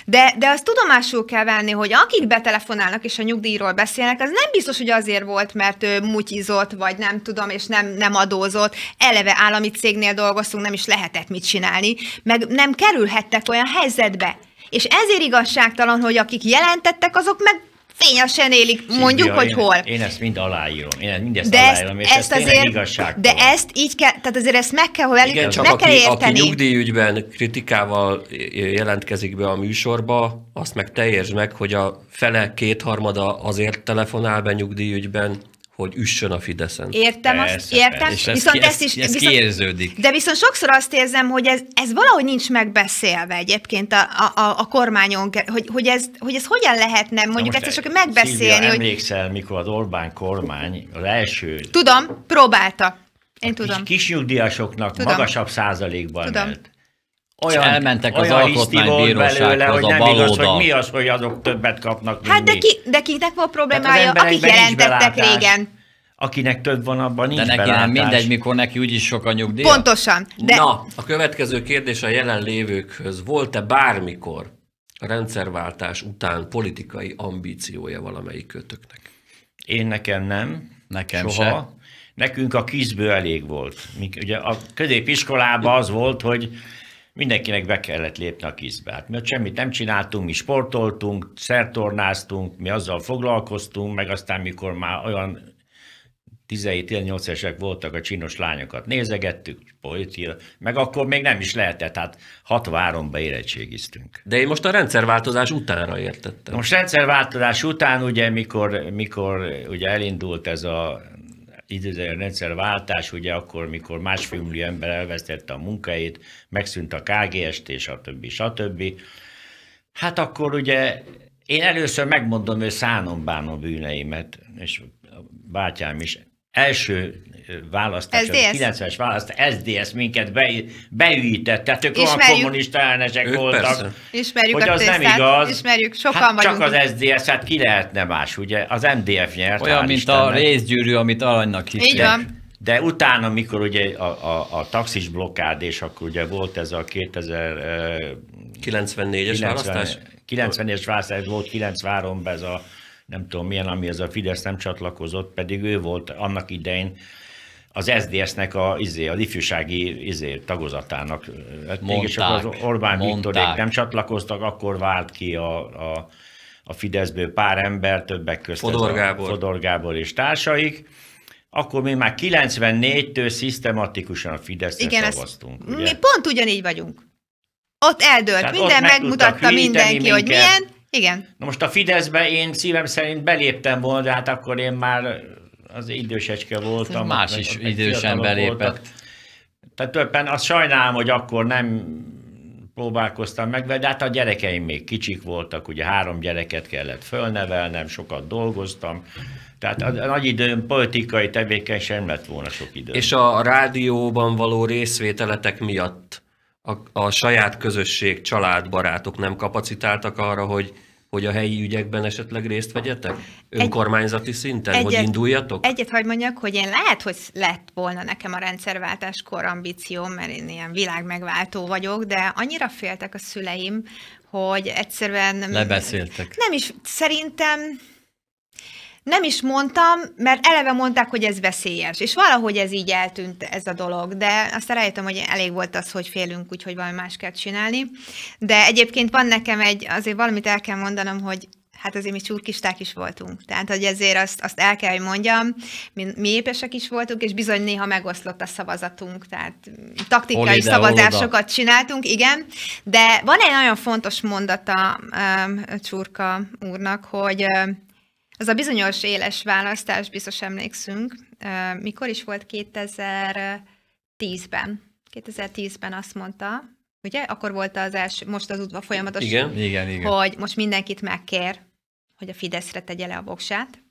Speaker 4: De, de azt tudomásul kell venni, hogy akik betelefonálnak és a nyugdíjról beszélnek, az nem biztos, hogy azért volt, mert ő mutyizott, vagy nem tudom, és nem, nem adózott. Eleve állami cégnél dolgoztunk, nem is lehetett mit csinálni, meg nem kerülhettek olyan helyzetbe. És ezért igazságtalan, hogy akik jelentettek, azok meg fényesen élik, mondjuk,
Speaker 2: Szilvia,
Speaker 4: hogy
Speaker 2: én,
Speaker 4: hol.
Speaker 2: Én ezt mind aláírom. Én mindezt
Speaker 4: De ezt,
Speaker 2: aláírom, és
Speaker 4: ezt
Speaker 2: ez tényleg
Speaker 4: azért,
Speaker 2: igazságtalan.
Speaker 4: de ezt így kell, tehát azért ezt meg kell, hogy
Speaker 1: Igen, csak
Speaker 4: meg kell
Speaker 1: aki, aki
Speaker 4: érteni.
Speaker 1: nyugdíjügyben kritikával jelentkezik be a műsorba, azt meg te értsd meg, hogy a fele kétharmada azért telefonál be nyugdíjügyben, hogy üssön a Fideszen.
Speaker 4: Értem azt,
Speaker 2: Persze,
Speaker 4: értem.
Speaker 2: persze.
Speaker 3: És ez,
Speaker 4: viszont
Speaker 3: ki,
Speaker 4: ezt is,
Speaker 3: ez
Speaker 4: viszont,
Speaker 3: kiérződik.
Speaker 4: de viszont sokszor azt érzem, hogy ez, ez valahogy nincs megbeszélve egyébként a, a, a, kormányon, hogy, hogy, ez, hogy ez hogyan lehetne mondjuk ezt csak
Speaker 2: Szilvia,
Speaker 4: megbeszélni, hogy
Speaker 2: emlékszel, mikor az Orbán kormány az első
Speaker 4: tudom, próbálta. Én
Speaker 2: a
Speaker 4: tudom.
Speaker 2: Kis, kis nyugdíjasoknak
Speaker 4: Tudom.
Speaker 2: magasabb százalékban
Speaker 4: Tudom.
Speaker 2: emelt.
Speaker 3: És elmentek az
Speaker 2: olyan
Speaker 3: alkotmánybírósághoz
Speaker 2: belőle, hogy
Speaker 3: a
Speaker 2: nem igaz,
Speaker 3: baloldal.
Speaker 2: hogy mi az, hogy azok többet kapnak, mint
Speaker 4: Hát de, ki, de kinek volt problémája, akik jelentettek régen.
Speaker 2: Akinek több van, abban nincs
Speaker 3: De neki
Speaker 2: belátás.
Speaker 3: nem mindegy, mikor neki úgyis sok a nyugdíja.
Speaker 4: Pontosan. De
Speaker 1: Na, a következő kérdés a jelenlévőkhöz. Volt-e bármikor a rendszerváltás után politikai ambíciója valamelyik kötöknek?
Speaker 2: Én nekem nem.
Speaker 3: Nekem
Speaker 2: soha.
Speaker 3: se.
Speaker 2: Nekünk a kizből elég volt. Ugye a középiskolában az volt, hogy mindenkinek be kellett lépni a kizbe. Hát mi ott semmit nem csináltunk, mi sportoltunk, szertornáztunk, mi azzal foglalkoztunk, meg aztán mikor már olyan 17-18 esek voltak a csinos lányokat, nézegettük, poétia, meg akkor még nem is lehetett, hát 63-ba érettségiztünk.
Speaker 1: De én most a rendszerváltozás utánra értettem.
Speaker 2: Most rendszerváltozás után, ugye, mikor, mikor ugye elindult ez a idézőjelben rendszerváltás, ugye akkor, mikor másfél millió ember elvesztette a munkahelyét, megszűnt a KGST, stb. stb. Hát akkor ugye én először megmondom, hogy szánom bánom bűneimet, és a bátyám is első választás, a
Speaker 4: SDS.
Speaker 2: 90-es választás, SDS minket be, beüített, tehát ők olyan kommunista ellenesek voltak,
Speaker 1: persze.
Speaker 4: ismerjük
Speaker 2: hogy
Speaker 4: a
Speaker 2: az nem igaz.
Speaker 4: ismerjük, sokan
Speaker 2: hát
Speaker 4: vagyunk.
Speaker 2: Csak az SDS, hát ki lehetne más, ugye? Az MDF nyert.
Speaker 3: Olyan, mint
Speaker 2: Istennek.
Speaker 3: a részgyűrű, amit aranynak
Speaker 4: Így
Speaker 3: hisznek.
Speaker 4: van.
Speaker 2: De utána, mikor ugye a, a, a taxis blokkád, és akkor ugye volt ez a 2000...
Speaker 1: 94-es választás?
Speaker 2: 90-es választás volt, 93-ban ez a nem tudom milyen, ami ez a Fidesz nem csatlakozott, pedig ő volt annak idején az SDS-nek a, izé, az ifjúsági izé, tagozatának. Hát az Orbán
Speaker 3: mondták.
Speaker 2: Viktorék nem csatlakoztak, akkor vált ki a, a, a Fideszből pár ember, többek között
Speaker 1: Fodor Gábor.
Speaker 2: Fodor Gábor és társaik. Akkor mi már 94-től szisztematikusan a Fideszre
Speaker 4: Igen, ezt,
Speaker 2: szavaztunk.
Speaker 4: mi
Speaker 2: ugye?
Speaker 4: pont ugyanígy vagyunk. Ott eldőlt,
Speaker 2: Tehát
Speaker 4: minden
Speaker 2: ott meg
Speaker 4: megmutatta mindenki, hogy
Speaker 2: minket.
Speaker 4: milyen. Igen.
Speaker 2: Na most a Fideszbe én szívem szerint beléptem volna, de hát akkor én már az idősecske voltam.
Speaker 3: Más is
Speaker 2: meg
Speaker 3: idősen belépett.
Speaker 2: voltak. Tehát többen azt sajnálom, hogy akkor nem próbálkoztam meg, de hát a gyerekeim még kicsik voltak, ugye három gyereket kellett fölnevelnem, sokat dolgoztam, tehát a, a nagy időm politikai tevékenység nem lett volna sok idő.
Speaker 1: És a rádióban való részvételetek miatt a, a saját közösség, családbarátok nem kapacitáltak arra, hogy, hogy a helyi ügyekben esetleg részt vegyetek? Önkormányzati szinten, hogy induljatok?
Speaker 4: Egyet hagyd mondjak, hogy én lehet, hogy lett volna nekem a rendszerváltáskor ambícióm, mert én ilyen világmegváltó vagyok, de annyira féltek a szüleim, hogy egyszerűen...
Speaker 3: Lebeszéltek.
Speaker 4: Nem is, szerintem nem is mondtam, mert eleve mondták, hogy ez veszélyes, és valahogy ez így eltűnt ez a dolog, de aztán rájöttem, hogy elég volt az, hogy félünk, úgyhogy valami más kell csinálni. De egyébként van nekem egy, azért valamit el kell mondanom, hogy hát azért mi csurkisták is voltunk. Tehát, hogy ezért azt, azt el kell, hogy mondjam, mi, mi épesek is voltunk, és bizony néha megoszlott a szavazatunk, tehát taktikai
Speaker 3: Hol ide, hol
Speaker 4: szavazásokat csináltunk, igen, de van egy nagyon fontos mondata um, Csurka úrnak, hogy um, az a bizonyos éles választás, biztos emlékszünk, mikor is volt 2010-ben? 2010-ben azt mondta, ugye? Akkor volt az első, most az udva folyamatos,
Speaker 1: Igen.
Speaker 3: Igen, igen.
Speaker 4: hogy most mindenkit megkér, hogy a Fideszre tegye le a voksát.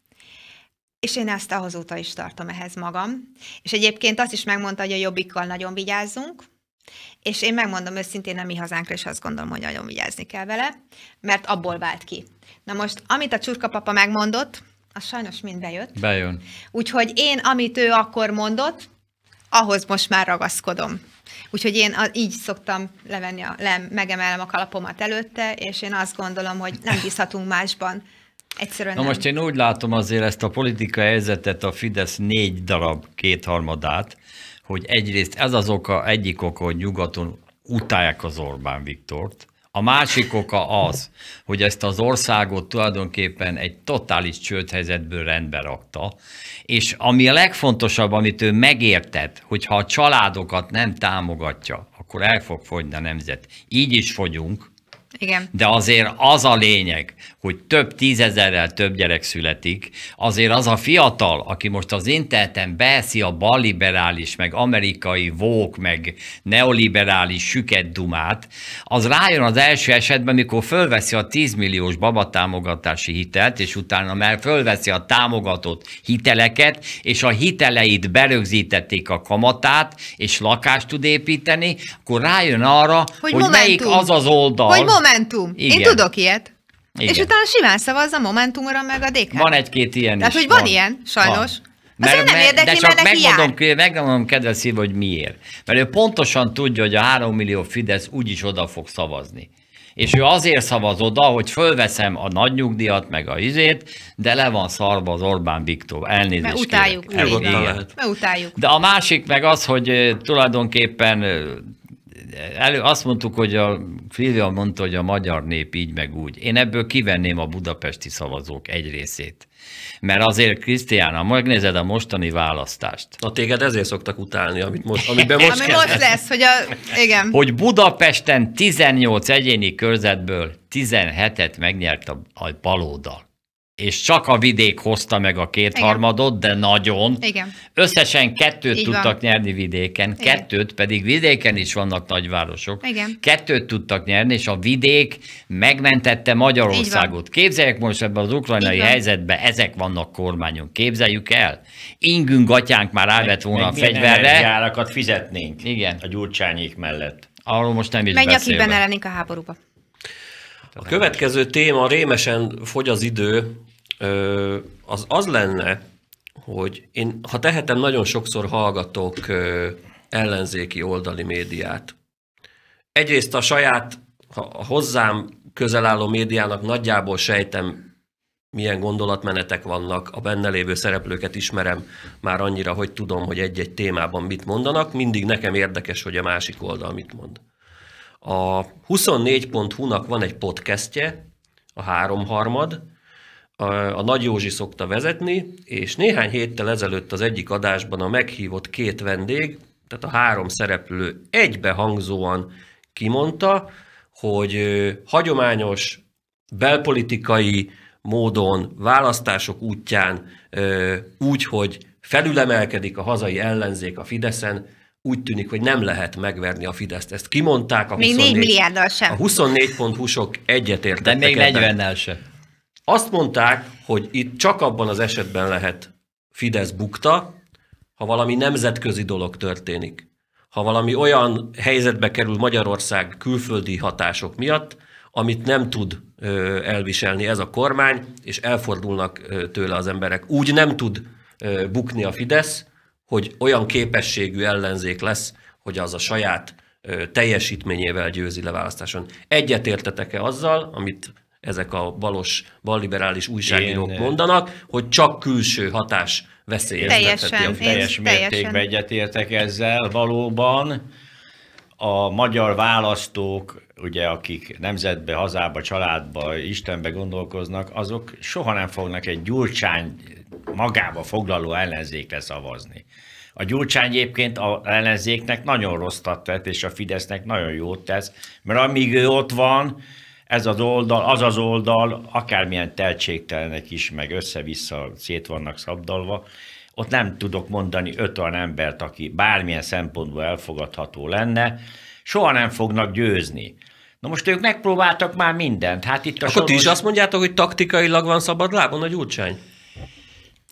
Speaker 4: És én ezt ahhozóta is tartom ehhez magam. És egyébként azt is megmondta, hogy a jobbikkal nagyon vigyázzunk, és én megmondom őszintén, a mi hazánkra is azt gondolom, hogy nagyon vigyázni kell vele, mert abból vált ki. Na most, amit a csurkapapa megmondott, az sajnos mind bejött.
Speaker 3: Bejön.
Speaker 4: Úgyhogy én, amit ő akkor mondott, ahhoz most már ragaszkodom. Úgyhogy én így szoktam levenni, a, le, megemelem a kalapomat előtte, és én azt gondolom, hogy nem bízhatunk másban. Egyszerűen
Speaker 3: Na
Speaker 4: nem.
Speaker 3: most én úgy látom azért ezt a politikai helyzetet, a Fidesz négy darab kétharmadát, hogy egyrészt ez az oka, egyik oka, hogy nyugaton utálják az Orbán Viktort, a másik oka az, hogy ezt az országot tulajdonképpen egy totális csődhelyzetből rendbe rakta, és ami a legfontosabb, amit ő megértett, hogy ha a családokat nem támogatja, akkor el fog fogyni a nemzet. Így is fogyunk,
Speaker 4: Igen.
Speaker 3: de azért az a lényeg, hogy több tízezerrel több gyerek születik, azért az a fiatal, aki most az interneten beeszi a balliberális, meg amerikai vók, meg neoliberális süket dumát, az rájön az első esetben, mikor fölveszi a 10 milliós babatámogatási hitelt, és utána már fölveszi a támogatott hiteleket, és a hiteleit berögzítették a kamatát, és lakást tud építeni, akkor rájön arra, hogy, hogy melyik az az oldal.
Speaker 4: Hogy Momentum.
Speaker 3: Igen.
Speaker 4: Én tudok ilyet.
Speaker 3: Igen.
Speaker 4: És utána simán szavazza Momentumra, meg a DK.
Speaker 3: Van egy-két ilyen
Speaker 4: Tehát,
Speaker 3: is.
Speaker 4: hogy van ilyen, sajnos. Azért nem érdekli,
Speaker 3: de csak
Speaker 4: mert
Speaker 3: megmondom, megmondom kedves szív, hogy miért. Mert ő pontosan tudja, hogy a 3 millió Fidesz úgyis oda fog szavazni. És ő azért szavaz oda, hogy fölveszem a nagy nyugdíjat, meg a izét, de le van szarva az Orbán Viktor. Elnézést
Speaker 4: Mert utáljuk.
Speaker 3: kérek.
Speaker 4: van. Mert utáljuk.
Speaker 3: De a másik meg az, hogy tulajdonképpen elő, azt mondtuk, hogy a Fívia mondta, hogy a magyar nép így meg úgy. Én ebből kivenném a budapesti szavazók egy részét. Mert azért, Krisztián, ha megnézed a mostani választást,
Speaker 1: Na téged ezért szoktak utálni, amit most, amiben most
Speaker 4: Ami most lesz, hogy a... Igen.
Speaker 3: hogy Budapesten 18 egyéni körzetből 17-et megnyert a, a baloldal. És csak a vidék hozta meg a kétharmadot, de nagyon.
Speaker 4: Igen.
Speaker 3: Összesen kettőt
Speaker 4: Így
Speaker 3: tudtak
Speaker 4: van.
Speaker 3: nyerni vidéken,
Speaker 4: Igen.
Speaker 3: kettőt, pedig vidéken is vannak nagyvárosok.
Speaker 4: Igen.
Speaker 3: Kettőt tudtak nyerni, és a vidék megmentette Magyarországot. Képzeljük most ebben az ukrajnai
Speaker 4: Így van.
Speaker 3: helyzetben, ezek vannak kormányon. Képzeljük el. Ingünk gatyánk már rávett volna a
Speaker 2: Meg milyen
Speaker 3: fegyverre.
Speaker 2: energiárakat fizetnénk
Speaker 3: Igen.
Speaker 2: a gyurcsányék mellett.
Speaker 3: Arról most nem is
Speaker 4: Menj,
Speaker 3: beszélve.
Speaker 4: benne lennénk a háborúba.
Speaker 1: A következő téma, rémesen fogy az idő, az az lenne, hogy én, ha tehetem, nagyon sokszor hallgatok ellenzéki oldali médiát. Egyrészt a saját, a hozzám közel álló médiának nagyjából sejtem, milyen gondolatmenetek vannak, a benne lévő szereplőket ismerem már annyira, hogy tudom, hogy egy-egy témában mit mondanak. Mindig nekem érdekes, hogy a másik oldal mit mond. A 24.hu-nak van egy podcastje, a Háromharmad, a, a Nagy Józsi szokta vezetni, és néhány héttel ezelőtt az egyik adásban a meghívott két vendég, tehát a három szereplő egybehangzóan kimondta, hogy ö, hagyományos belpolitikai módon, választások útján, ö, úgy, hogy felülemelkedik a hazai ellenzék a Fideszen, úgy tűnik, hogy nem lehet megverni a Fideszt. Ezt kimondták a
Speaker 4: Még
Speaker 1: 24,
Speaker 4: 4 milliárddal sem.
Speaker 1: a 24.hu-sok
Speaker 3: De
Speaker 1: egyetértettek
Speaker 3: még
Speaker 1: ebben.
Speaker 3: 40-nel se.
Speaker 1: Azt mondták, hogy itt csak abban az esetben lehet Fidesz bukta, ha valami nemzetközi dolog történik. Ha valami olyan helyzetbe kerül Magyarország külföldi hatások miatt, amit nem tud elviselni ez a kormány, és elfordulnak tőle az emberek. Úgy nem tud bukni a Fidesz, hogy olyan képességű ellenzék lesz, hogy az a saját teljesítményével győzi le választáson. Egyetértetek-e azzal, amit ezek a balos, balliberális újságírók
Speaker 2: Én-
Speaker 1: mondanak, hogy csak külső hatás veszélyeztetheti a.
Speaker 2: Teljes mértékben egyetértek ezzel. Valóban a magyar választók, ugye, akik nemzetbe, hazába, családba, Istenbe gondolkoznak, azok soha nem fognak egy gyurcsány magába foglaló ellenzékre szavazni. A Gyurcsány egyébként a ellenzéknek nagyon rosszat tett, és a Fidesznek nagyon jót tesz, mert amíg ő ott van, ez az oldal, az az oldal, akármilyen tehetségtelenek is, meg össze-vissza szét vannak szabdalva, ott nem tudok mondani öt olyan embert, aki bármilyen szempontból elfogadható lenne, soha nem fognak győzni. Na most ők megpróbáltak már mindent. Hát itt a
Speaker 1: Akkor ti is
Speaker 2: soros-
Speaker 1: azt mondjátok, hogy taktikailag van szabad lábon a gyurcsány?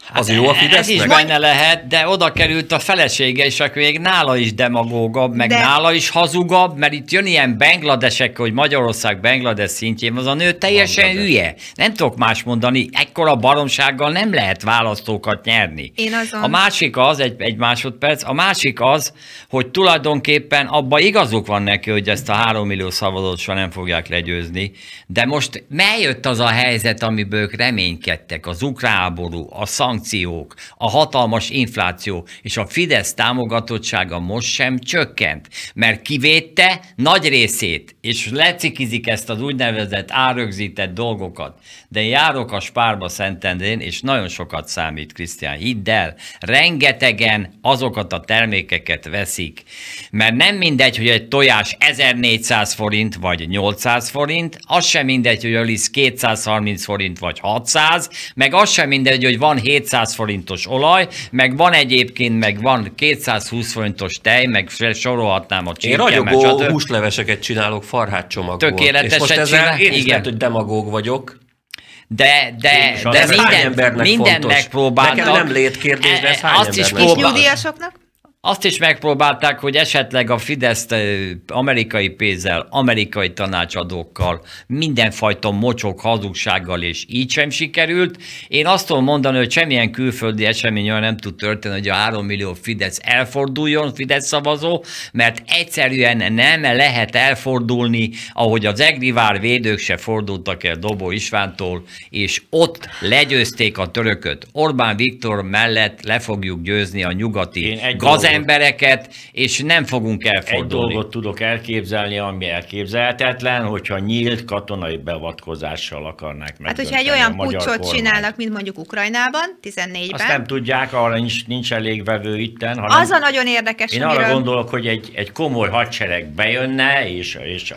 Speaker 3: Hát
Speaker 1: Az jó a
Speaker 3: Ez is
Speaker 1: Fidesznek?
Speaker 3: benne lehet, de oda került a felesége, és akkor még nála is demagógabb, meg
Speaker 4: De-
Speaker 3: nála is hazugabb, mert itt jön ilyen bangladesek, hogy Magyarország Banglades szintjén, az a nő teljesen
Speaker 2: Bangladesh.
Speaker 3: hülye. Nem tudok más mondani, ekkora baromsággal nem lehet választókat nyerni.
Speaker 4: Én azon-
Speaker 3: A másik az, egy, egy másodperc, a másik az, hogy tulajdonképpen abban igazuk van neki, hogy ezt a három millió szavazót soha nem fogják legyőzni, de most megjött az a helyzet, amiből ők reménykedtek, az ukrán a szankciók, a hatalmas infláció, és a Fidesz támogatottsága most sem csökkent, mert kivédte nagy részét, és lecikizik ezt az úgynevezett árögzített dolgokat. De járok a Spárba Szentendrén, és nagyon sokat számít, Krisztián, hidd el, rengetegen azokat a termékeket veszik, mert nem mindegy, hogy egy tojás 1400 forint vagy 800 forint, az sem mindegy, hogy a liszt 230 forint vagy 600, meg az sem mindegy, hogy van 700 forintos olaj, meg van egyébként, meg van 220 forintos tej, meg sorolhatnám a
Speaker 1: Én
Speaker 3: csirke, meg
Speaker 1: ragyogó
Speaker 3: stb.
Speaker 1: húsleveseket csinálok farhát csomagból.
Speaker 3: Tökéletesen
Speaker 1: És most ezzel
Speaker 3: csinál-
Speaker 1: én is
Speaker 3: igen.
Speaker 1: lehet, hogy demagóg vagyok.
Speaker 3: De, de, de minden,
Speaker 1: embernek
Speaker 3: minden
Speaker 1: fontos?
Speaker 3: megpróbáltak.
Speaker 1: Nekem nem létkérdés, de ez hány
Speaker 3: Azt is
Speaker 1: embernek?
Speaker 4: És
Speaker 3: próbál-
Speaker 4: nyugdíjasoknak?
Speaker 3: Azt is megpróbálták, hogy esetleg a Fidesz amerikai pénzzel, amerikai tanácsadókkal, mindenfajta mocsok, hazugsággal, és így sem sikerült. Én azt tudom mondani, hogy semmilyen külföldi esemény olyan nem tud történni, hogy a 3 millió Fidesz elforduljon, Fidesz szavazó, mert egyszerűen nem lehet elfordulni, ahogy az Egrivár védők se fordultak el Dobó Istvántól, és ott legyőzték a törököt. Orbán Viktor mellett le fogjuk győzni a nyugati
Speaker 2: Én egy
Speaker 3: gazembereket, és nem fogunk
Speaker 2: Egy
Speaker 3: elfordulni.
Speaker 2: dolgot tudok elképzelni, ami elképzelhetetlen, hogyha nyílt katonai beavatkozással akarnák meg.
Speaker 4: Hát, hogyha egy olyan pucsot csinálnak, mint mondjuk Ukrajnában, 14-ben,
Speaker 2: Azt nem tudják, arra nincs, nincs elég vevő itten, hanem
Speaker 4: az a nagyon érdekes,
Speaker 2: én arra
Speaker 4: amiről...
Speaker 2: gondolok, hogy egy, egy komoly hadsereg bejönne, és, és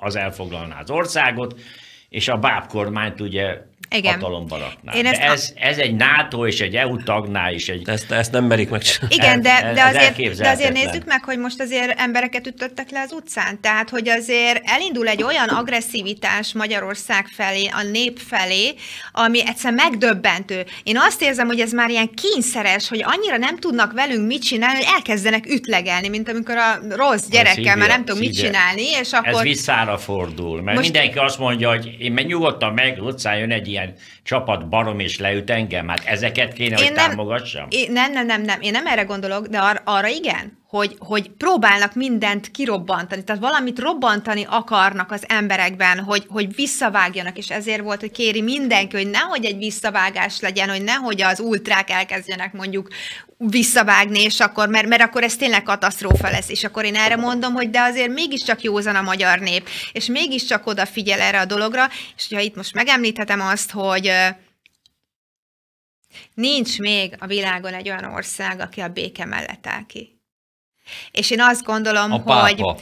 Speaker 2: az elfoglalná az országot, és a báb kormányt ugye
Speaker 4: Igen.
Speaker 2: hatalomba rakná.
Speaker 4: Én
Speaker 2: De
Speaker 4: ezt-
Speaker 2: ez, ez egy NATO és egy EU tagnál is egy...
Speaker 1: Ezt, ezt nem merik megcsinálni.
Speaker 4: Igen,
Speaker 2: Ez-
Speaker 4: de,
Speaker 2: ez
Speaker 4: de, azért, de azért nézzük meg, hogy most azért embereket ütöttek le az utcán. Tehát, hogy azért elindul egy olyan agresszivitás Magyarország felé, a nép felé, ami egyszer megdöbbentő. Én azt érzem, hogy ez már ilyen kényszeres, hogy annyira nem tudnak velünk mit csinálni, hogy elkezdenek ütlegelni, mint amikor a rossz gyerekkel már nem tudom mit
Speaker 2: Szívja.
Speaker 4: csinálni, és
Speaker 2: Ez
Speaker 4: akkor...
Speaker 2: visszára fordul, mert
Speaker 4: Most-
Speaker 2: Most... mindenki azt mondja, hogy én meg nyugodtan meg, utcán jön egy ilyen csapat barom és leüt engem, hát ezeket kéne, hogy támogassam.
Speaker 4: Én, nem, nem, nem, nem, én nem erre gondolok, de ar- arra igen, hogy, hogy próbálnak mindent kirobbantani, tehát valamit robbantani akarnak az emberekben, hogy, hogy visszavágjanak, és ezért volt, hogy kéri mindenki, hogy nehogy egy visszavágás legyen, hogy nehogy az ultrák elkezdjenek mondjuk visszavágni, és akkor, mert, mert akkor ez tényleg katasztrófa lesz, és akkor én erre mondom, hogy de azért mégiscsak józan a magyar nép, és mégiscsak odafigyel erre a dologra, és ha itt most megemlíthetem azt, hogy Nincs még a világon egy olyan ország, aki a béke mellett áll ki. És én azt gondolom,
Speaker 3: A
Speaker 4: hogy
Speaker 3: pápa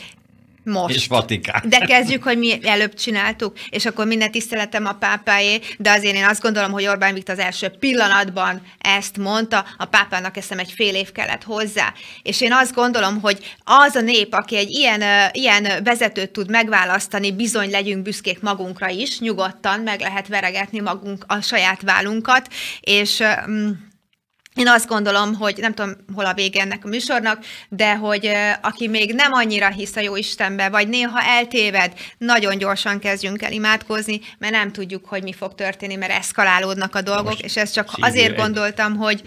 Speaker 4: most.
Speaker 3: és Vatikán.
Speaker 4: De kezdjük, hogy mi előbb csináltuk, és akkor minden tiszteletem a pápáé, de azért én azt gondolom, hogy Orbán Viktor az első pillanatban ezt mondta, a pápának eszem egy fél év kellett hozzá. És én azt gondolom, hogy az a nép, aki egy ilyen, ilyen vezetőt tud megválasztani, bizony legyünk büszkék magunkra is, nyugodtan meg lehet veregetni magunk a saját vállunkat, és mm, én azt gondolom, hogy nem tudom, hol a vége ennek a műsornak, de hogy aki még nem annyira hisz a jó Istenbe, vagy néha eltéved, nagyon gyorsan kezdjünk el imádkozni, mert nem tudjuk, hogy mi fog történni, mert eszkalálódnak a dolgok,
Speaker 2: Most
Speaker 4: és ezt csak azért
Speaker 2: egy-
Speaker 4: gondoltam, hogy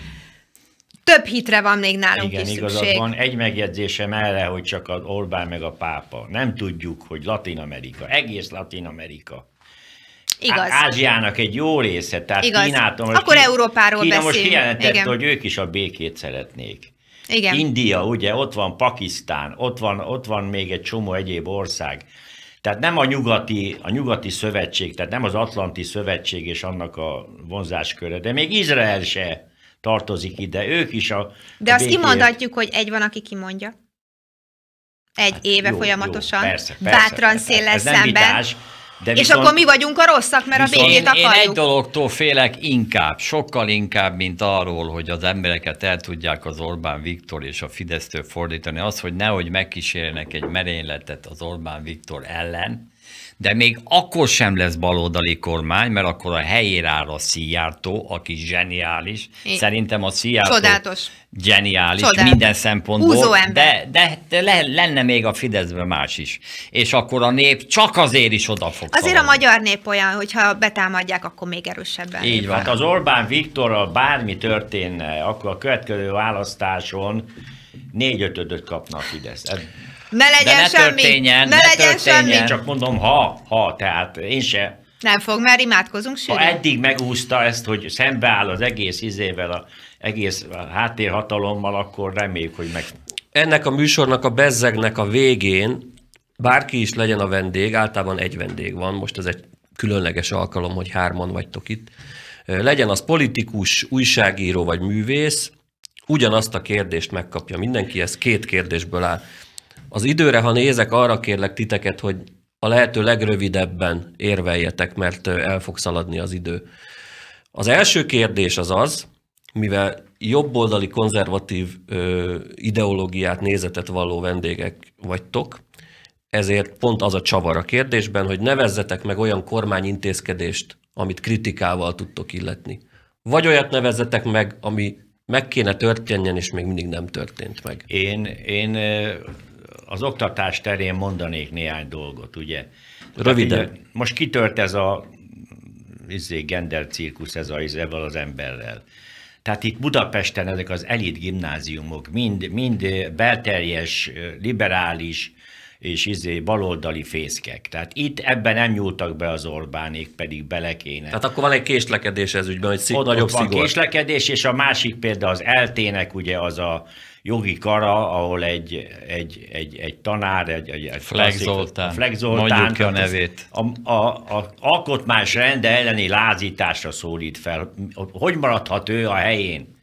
Speaker 4: több hitre van még nálunk
Speaker 2: Igen,
Speaker 4: is
Speaker 2: igazad
Speaker 4: szükség.
Speaker 2: van. Egy megjegyzésem erre, hogy csak az Orbán meg a pápa. Nem tudjuk, hogy Latin Amerika, egész Latin Amerika.
Speaker 4: Igaz.
Speaker 2: Ázsiának egy jó része, tehát
Speaker 4: Igaz.
Speaker 2: Kínától.
Speaker 4: Akkor Európáról
Speaker 2: Kína most kijelentette,
Speaker 4: Igen.
Speaker 2: hogy ők is a békét szeretnék.
Speaker 4: Igen.
Speaker 2: India, ugye, ott van Pakisztán, ott van, ott van még egy csomó egyéb ország. Tehát nem a nyugati, a nyugati szövetség, tehát nem az Atlanti Szövetség és annak a vonzásköre, de még Izrael se tartozik ide, ők is a
Speaker 4: De
Speaker 2: a
Speaker 4: azt
Speaker 2: békért-
Speaker 4: kimondhatjuk, hogy egy van, aki kimondja. Egy éve
Speaker 2: Hát Jó,
Speaker 4: folyamatosan,
Speaker 2: jó, persze, persze,
Speaker 4: bátran széllel szemben.
Speaker 2: vitás,
Speaker 4: De és viszont, akkor mi vagyunk a rosszak, mert a békét akarjuk.
Speaker 3: Én egy dologtól félek inkább, sokkal inkább, mint arról, hogy az embereket el tudják az Orbán Viktor és a Fidesztől fordítani. Az, hogy nehogy megkísérjenek egy merényletet az Orbán Viktor ellen, de még akkor sem lesz baloldali kormány, mert akkor a helyére áll a Szijjártó, aki zseniális. É. Szerintem a Szijjártó
Speaker 4: Csodálatos.
Speaker 3: zseniális Csodálatos. minden szempontból, de, de, de lenne még a Fideszben más is. És akkor a nép csak azért is oda fog
Speaker 4: Azért szavazni. a magyar nép olyan, hogyha betámadják, akkor még erősebben.
Speaker 2: Így van. Hát az Orbán Viktorral bármi történne, akkor a következő választáson négy ötödöt kapna a Fidesz.
Speaker 4: Ne legyen
Speaker 2: ne
Speaker 4: semmi.
Speaker 2: Történjen,
Speaker 4: ne,
Speaker 2: ne legyen semmi. Csak mondom, ha, ha, tehát én se.
Speaker 4: Nem fog, mert imádkozunk
Speaker 2: sűrűn. Ha eddig megúszta ezt, hogy szembeáll az egész izével, az egész háttérhatalommal, akkor reméljük, hogy meg...
Speaker 1: Ennek a műsornak a bezzegnek a végén bárki is legyen a vendég, általában egy vendég van, most ez egy különleges alkalom, hogy hárman vagytok itt. Legyen az politikus, újságíró vagy művész, ugyanazt a kérdést megkapja mindenki, ez két kérdésből áll. Az időre, ha nézek, arra kérlek titeket, hogy a lehető legrövidebben érveljetek, mert el fog szaladni az idő. Az első kérdés az az, mivel jobboldali konzervatív ö, ideológiát, nézetet valló vendégek vagytok, ezért pont az a csavar a kérdésben, hogy nevezzetek meg olyan kormányintézkedést, amit kritikával tudtok illetni. Vagy olyat nevezzetek meg, ami meg kéne történjen, és még mindig nem történt meg.
Speaker 2: Én, én az oktatás terén mondanék néhány dolgot, ugye?
Speaker 1: Röviden. ugye,
Speaker 2: most kitört ez a izé, gender cirkusz ez a, ezzel az emberrel. Tehát itt Budapesten ezek az elit gimnáziumok mind, mind belterjes, liberális, és izé baloldali fészkek. Tehát itt ebben nem nyúltak be az Orbánék, pedig bele kéne.
Speaker 1: Tehát akkor van egy késlekedés ez ügyben, hogy szig- ott, nagyobb ott van szigor.
Speaker 2: késlekedés, és a másik példa az eltének, ugye az a jogi kara, ahol egy, egy, egy, egy tanár, egy, egy, egy
Speaker 3: Fleck Zoltán,
Speaker 2: Fleck Zoltán
Speaker 3: mondjuk a nevét.
Speaker 2: A, a, a alkotmás rende elleni lázításra szólít fel. Hogy maradhat ő a helyén?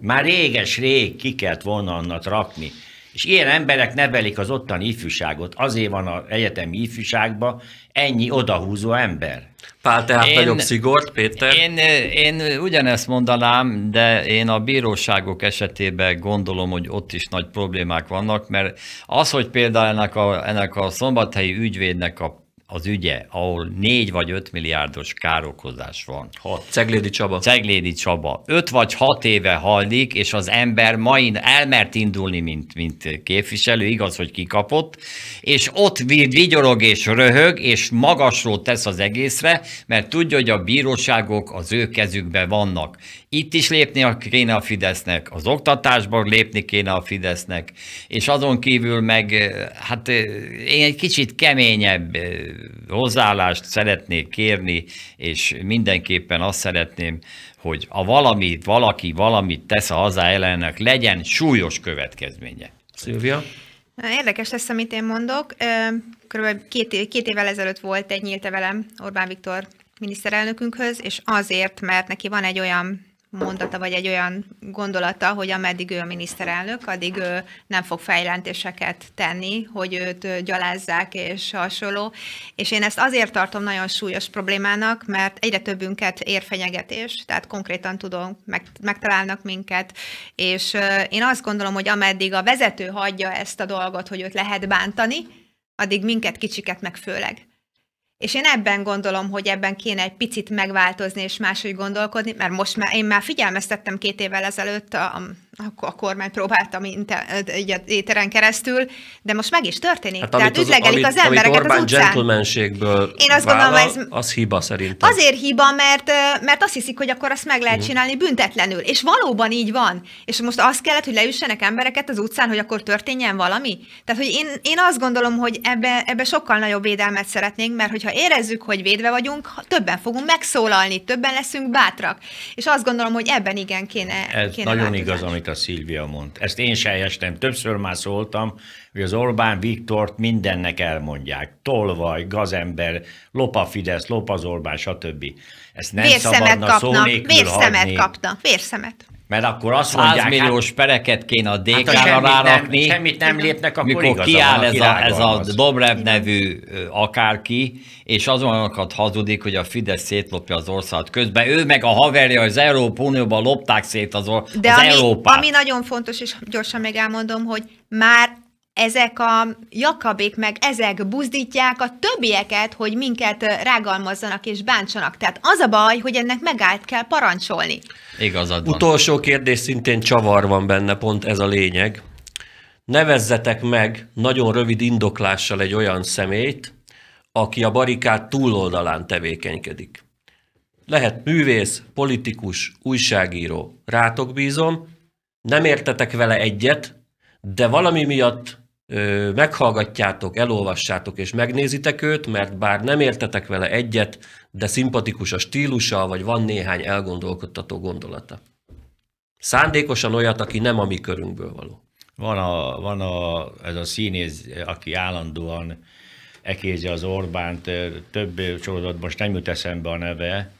Speaker 2: Már réges-rég ki kellett volna annak rakni. És ilyen emberek nevelik az ottani ifjúságot. Azért van az egyetemi ifjúságban ennyi odahúzó ember.
Speaker 1: Pál, tehát én, nagyobb szigort, Péter?
Speaker 3: Én, én ugyanezt mondanám, de én a bíróságok esetében gondolom, hogy ott is nagy problémák vannak, mert az, hogy például ennek a, ennek a szombathelyi ügyvédnek a az ügye, ahol 4 vagy 5 milliárdos károkozás van.
Speaker 1: Hat. Ceglédi Csaba.
Speaker 3: Ceglédi Csaba. 5 vagy 6 éve hallik, és az ember ma elmert indulni, mint, mint képviselő, igaz, hogy kikapott, és ott vigyorog és röhög, és magasról tesz az egészre, mert tudja, hogy a bíróságok az ő kezükben vannak. Itt is lépni kéne a Fidesznek, az oktatásban lépni kéne a Fidesznek, és azon kívül meg, hát én egy kicsit keményebb hozzáállást szeretnék kérni, és mindenképpen azt szeretném, hogy a valamit, valaki valamit tesz a hazá ellenek, legyen súlyos következménye.
Speaker 1: Szilvia?
Speaker 4: Érdekes lesz, amit én mondok. Körülbelül két, két évvel ezelőtt volt egy nyílt velem Orbán Viktor miniszterelnökünkhöz, és azért, mert neki van egy olyan mondata, vagy egy olyan gondolata, hogy ameddig ő a miniszterelnök, addig ő nem fog fejlentéseket tenni, hogy őt gyalázzák és hasonló. És én ezt azért tartom nagyon súlyos problémának, mert egyre többünket ér fenyegetés, tehát konkrétan tudom, meg, megtalálnak minket, és én azt gondolom, hogy ameddig a vezető hagyja ezt a dolgot, hogy őt lehet bántani, addig minket kicsiket meg főleg. És én ebben gondolom, hogy ebben kéne egy picit megváltozni és máshogy gondolkodni, mert most már én már figyelmeztettem két évvel ezelőtt a, a kormány próbáltam egy éteren keresztül, de most meg is történik. Hát, Tehát üdlegelik az, az embereket amit Orbán az utcán.
Speaker 1: gentlemanségből Én azt vállal, gondolom, ez az hiba szerintem.
Speaker 4: Azért hiba, mert, mert azt hiszik, hogy akkor azt meg lehet csinálni büntetlenül. És valóban így van. És most azt kellett, hogy leüssenek embereket az utcán, hogy akkor történjen valami. Tehát, hogy én, én azt gondolom, hogy ebbe, ebbe sokkal nagyobb védelmet szeretnénk, mert hogyha érezzük, hogy védve vagyunk, többen fogunk megszólalni, többen leszünk bátrak. És azt gondolom, hogy ebben igen kéne.
Speaker 2: Ez
Speaker 4: kéne
Speaker 2: nagyon változás. igaz, amit amit a Szilvia mond. Ezt én se helyestem, többször már szóltam, hogy az Orbán Viktort mindennek elmondják. Tolvaj, gazember, lop a Fidesz, lop az Orbán, stb. Ezt nem
Speaker 4: Vérszemet
Speaker 2: szabadna
Speaker 4: kapnak,
Speaker 2: szó nélkül
Speaker 4: Vérszemet
Speaker 2: hagyni.
Speaker 4: kapnak, vérszemet.
Speaker 2: Mert akkor azt
Speaker 3: 100
Speaker 2: mondják,
Speaker 3: milliós pereket kéne a
Speaker 2: hát
Speaker 3: DK-ra
Speaker 2: semmit
Speaker 3: rárakni.
Speaker 2: nem, semmit nem lépnek, akkor
Speaker 3: mikor kiáll ez a, ez a. Dobrev nevű akárki, és azonokat hazudik, hogy a Fidesz szétlopja az országot. Közben ő meg a haverja az Európa Unióban lopták szét az, or-
Speaker 4: De
Speaker 3: az
Speaker 4: ami,
Speaker 3: Európát.
Speaker 4: ami nagyon fontos, és gyorsan még elmondom, hogy már ezek a jakabék meg ezek buzdítják a többieket, hogy minket rágalmazzanak és bántsanak. Tehát az a baj, hogy ennek megállt kell parancsolni.
Speaker 3: Igazad van.
Speaker 1: Utolsó kérdés szintén csavar van benne, pont ez a lényeg. Nevezzetek meg nagyon rövid indoklással egy olyan személyt, aki a barikád túloldalán tevékenykedik. Lehet művész, politikus, újságíró. Rátok bízom, nem értetek vele egyet, de valami miatt meghallgatjátok, elolvassátok és megnézitek őt, mert bár nem értetek vele egyet, de szimpatikus a stílusa, vagy van néhány elgondolkodtató gondolata. Szándékosan olyat, aki nem a mi körünkből való.
Speaker 2: Van, a, van a, ez a színész, aki állandóan ekézi az Orbánt, több sorozat, most nem jut eszembe a neve.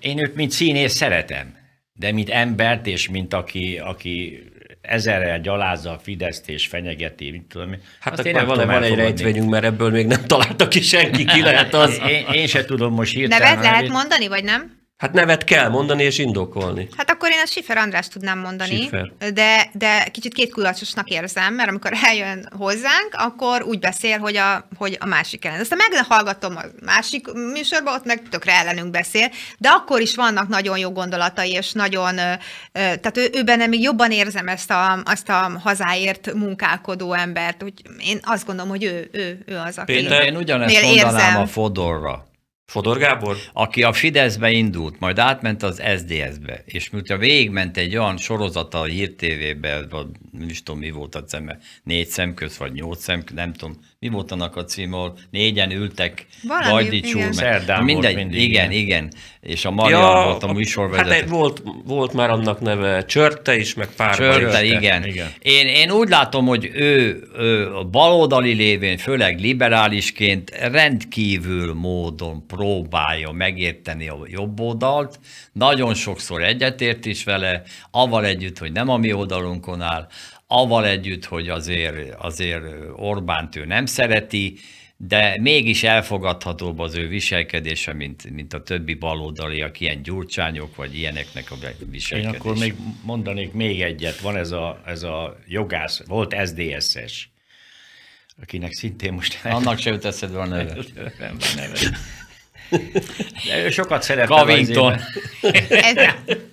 Speaker 2: Én őt, mint színész szeretem, de mint embert, és mint aki, aki ezerrel gyalázza a Fideszt és fenyegeti, mit tudom én.
Speaker 1: Hát
Speaker 2: azt
Speaker 1: akkor
Speaker 2: nem
Speaker 1: van, egy rejtvényünk, mert ebből még nem találta ki senki, ki lehet az. *laughs*
Speaker 2: Én, én se tudom most hirtelen.
Speaker 4: Nevet lehet mondani, vagy nem?
Speaker 1: Hát nevet kell mondani és indokolni.
Speaker 4: Hát akkor én a Sifer András tudnám mondani,
Speaker 1: Schiffer.
Speaker 4: de, de kicsit kétkulacsosnak érzem, mert amikor *laughs* eljön hozzánk, akkor úgy beszél, hogy a, hogy a másik ellen. Aztán meghallgatom a másik műsorban, ott meg tökre ellenünk beszél, de akkor is vannak nagyon jó gondolatai, és nagyon, tehát ő, ő benne még jobban érzem ezt a, azt a hazáért munkálkodó embert, úgy én azt gondolom, hogy ő, ő, ő az, aki...
Speaker 1: Péter?
Speaker 3: Én ugyanezt mondanám
Speaker 4: érzem.
Speaker 3: a Fodorra.
Speaker 1: Fodor Gábor?
Speaker 3: aki a Fideszbe indult, majd átment az SZDSZ-be, és miután végigment egy olyan sorozata a Hír TV-be, nem is tudom, mi volt a címe, négy szemköz, vagy nyolc szemköz, nem tudom, mi volt annak a címe, ahol négyen ültek,
Speaker 4: Valami,
Speaker 3: Gajdics
Speaker 4: igen.
Speaker 3: úr, meg-
Speaker 2: Szerdán
Speaker 3: Na mindegy,
Speaker 2: volt mindig,
Speaker 3: igen,
Speaker 2: igen.
Speaker 3: igen, és a Marian volt a műsorvezető.
Speaker 1: Hát egy volt, volt már annak neve Csörte is, meg pár
Speaker 3: Csörte,
Speaker 2: Csörte,
Speaker 3: igen.
Speaker 2: igen.
Speaker 3: Én, én úgy látom, hogy ő, ő a baloldali lévén, főleg liberálisként rendkívül módon próbálja megérteni a jobb oldalt, nagyon sokszor egyetért is vele, avval együtt, hogy nem a mi oldalunkon áll, avval együtt, hogy azért, azért Orbánt ő nem szereti, de mégis elfogadhatóbb az ő viselkedése, mint, mint a többi baloldaliak, ilyen gyurcsányok, vagy ilyeneknek a
Speaker 2: Én
Speaker 3: viselkedése.
Speaker 2: akkor még mondanék még egyet. Van ez a, ez a jogász, volt SZDSZ-es, akinek szintén most
Speaker 3: Annak se jut eszedbe a neve.
Speaker 2: De ő sokat szerepel.
Speaker 3: Covington. *laughs*
Speaker 4: Ez,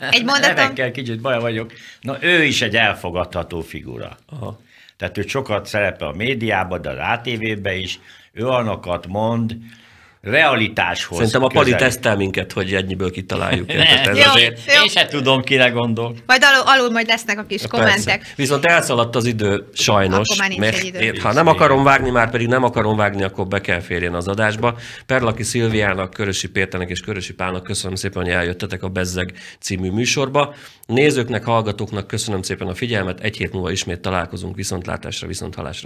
Speaker 4: egy mondatom,
Speaker 2: Nevekkel kicsit baj vagyok. Na, ő is egy elfogadható figura.
Speaker 1: Aha.
Speaker 2: Tehát ő sokat szerepel a médiában, de az ATV-ben is. Ő olyanokat mond, realitáshoz
Speaker 1: Szerintem a Pali
Speaker 2: közel.
Speaker 1: tesztel minket, hogy ennyiből kitaláljuk.
Speaker 3: Ne,
Speaker 1: érted? Ez
Speaker 4: Jó.
Speaker 1: azért...
Speaker 4: Jó.
Speaker 3: Én se tudom, kire gondol.
Speaker 4: majd alul, alul majd lesznek a kis kommentek.
Speaker 1: Persze. Viszont elszaladt az idő, sajnos.
Speaker 4: Akkor már nincs
Speaker 1: mert
Speaker 4: egy idő.
Speaker 1: én- ha nem akarom vágni, már pedig nem akarom vágni, akkor be kell férjen az adásba. Perlaki Szilviának, Körösi Péternek és Körösi Pálnak köszönöm szépen, hogy eljöttetek a Bezzeg című műsorba. Nézőknek, hallgatóknak köszönöm szépen a figyelmet. Egy hét múlva ismét találkozunk. Viszontlátásra, viszont halásra.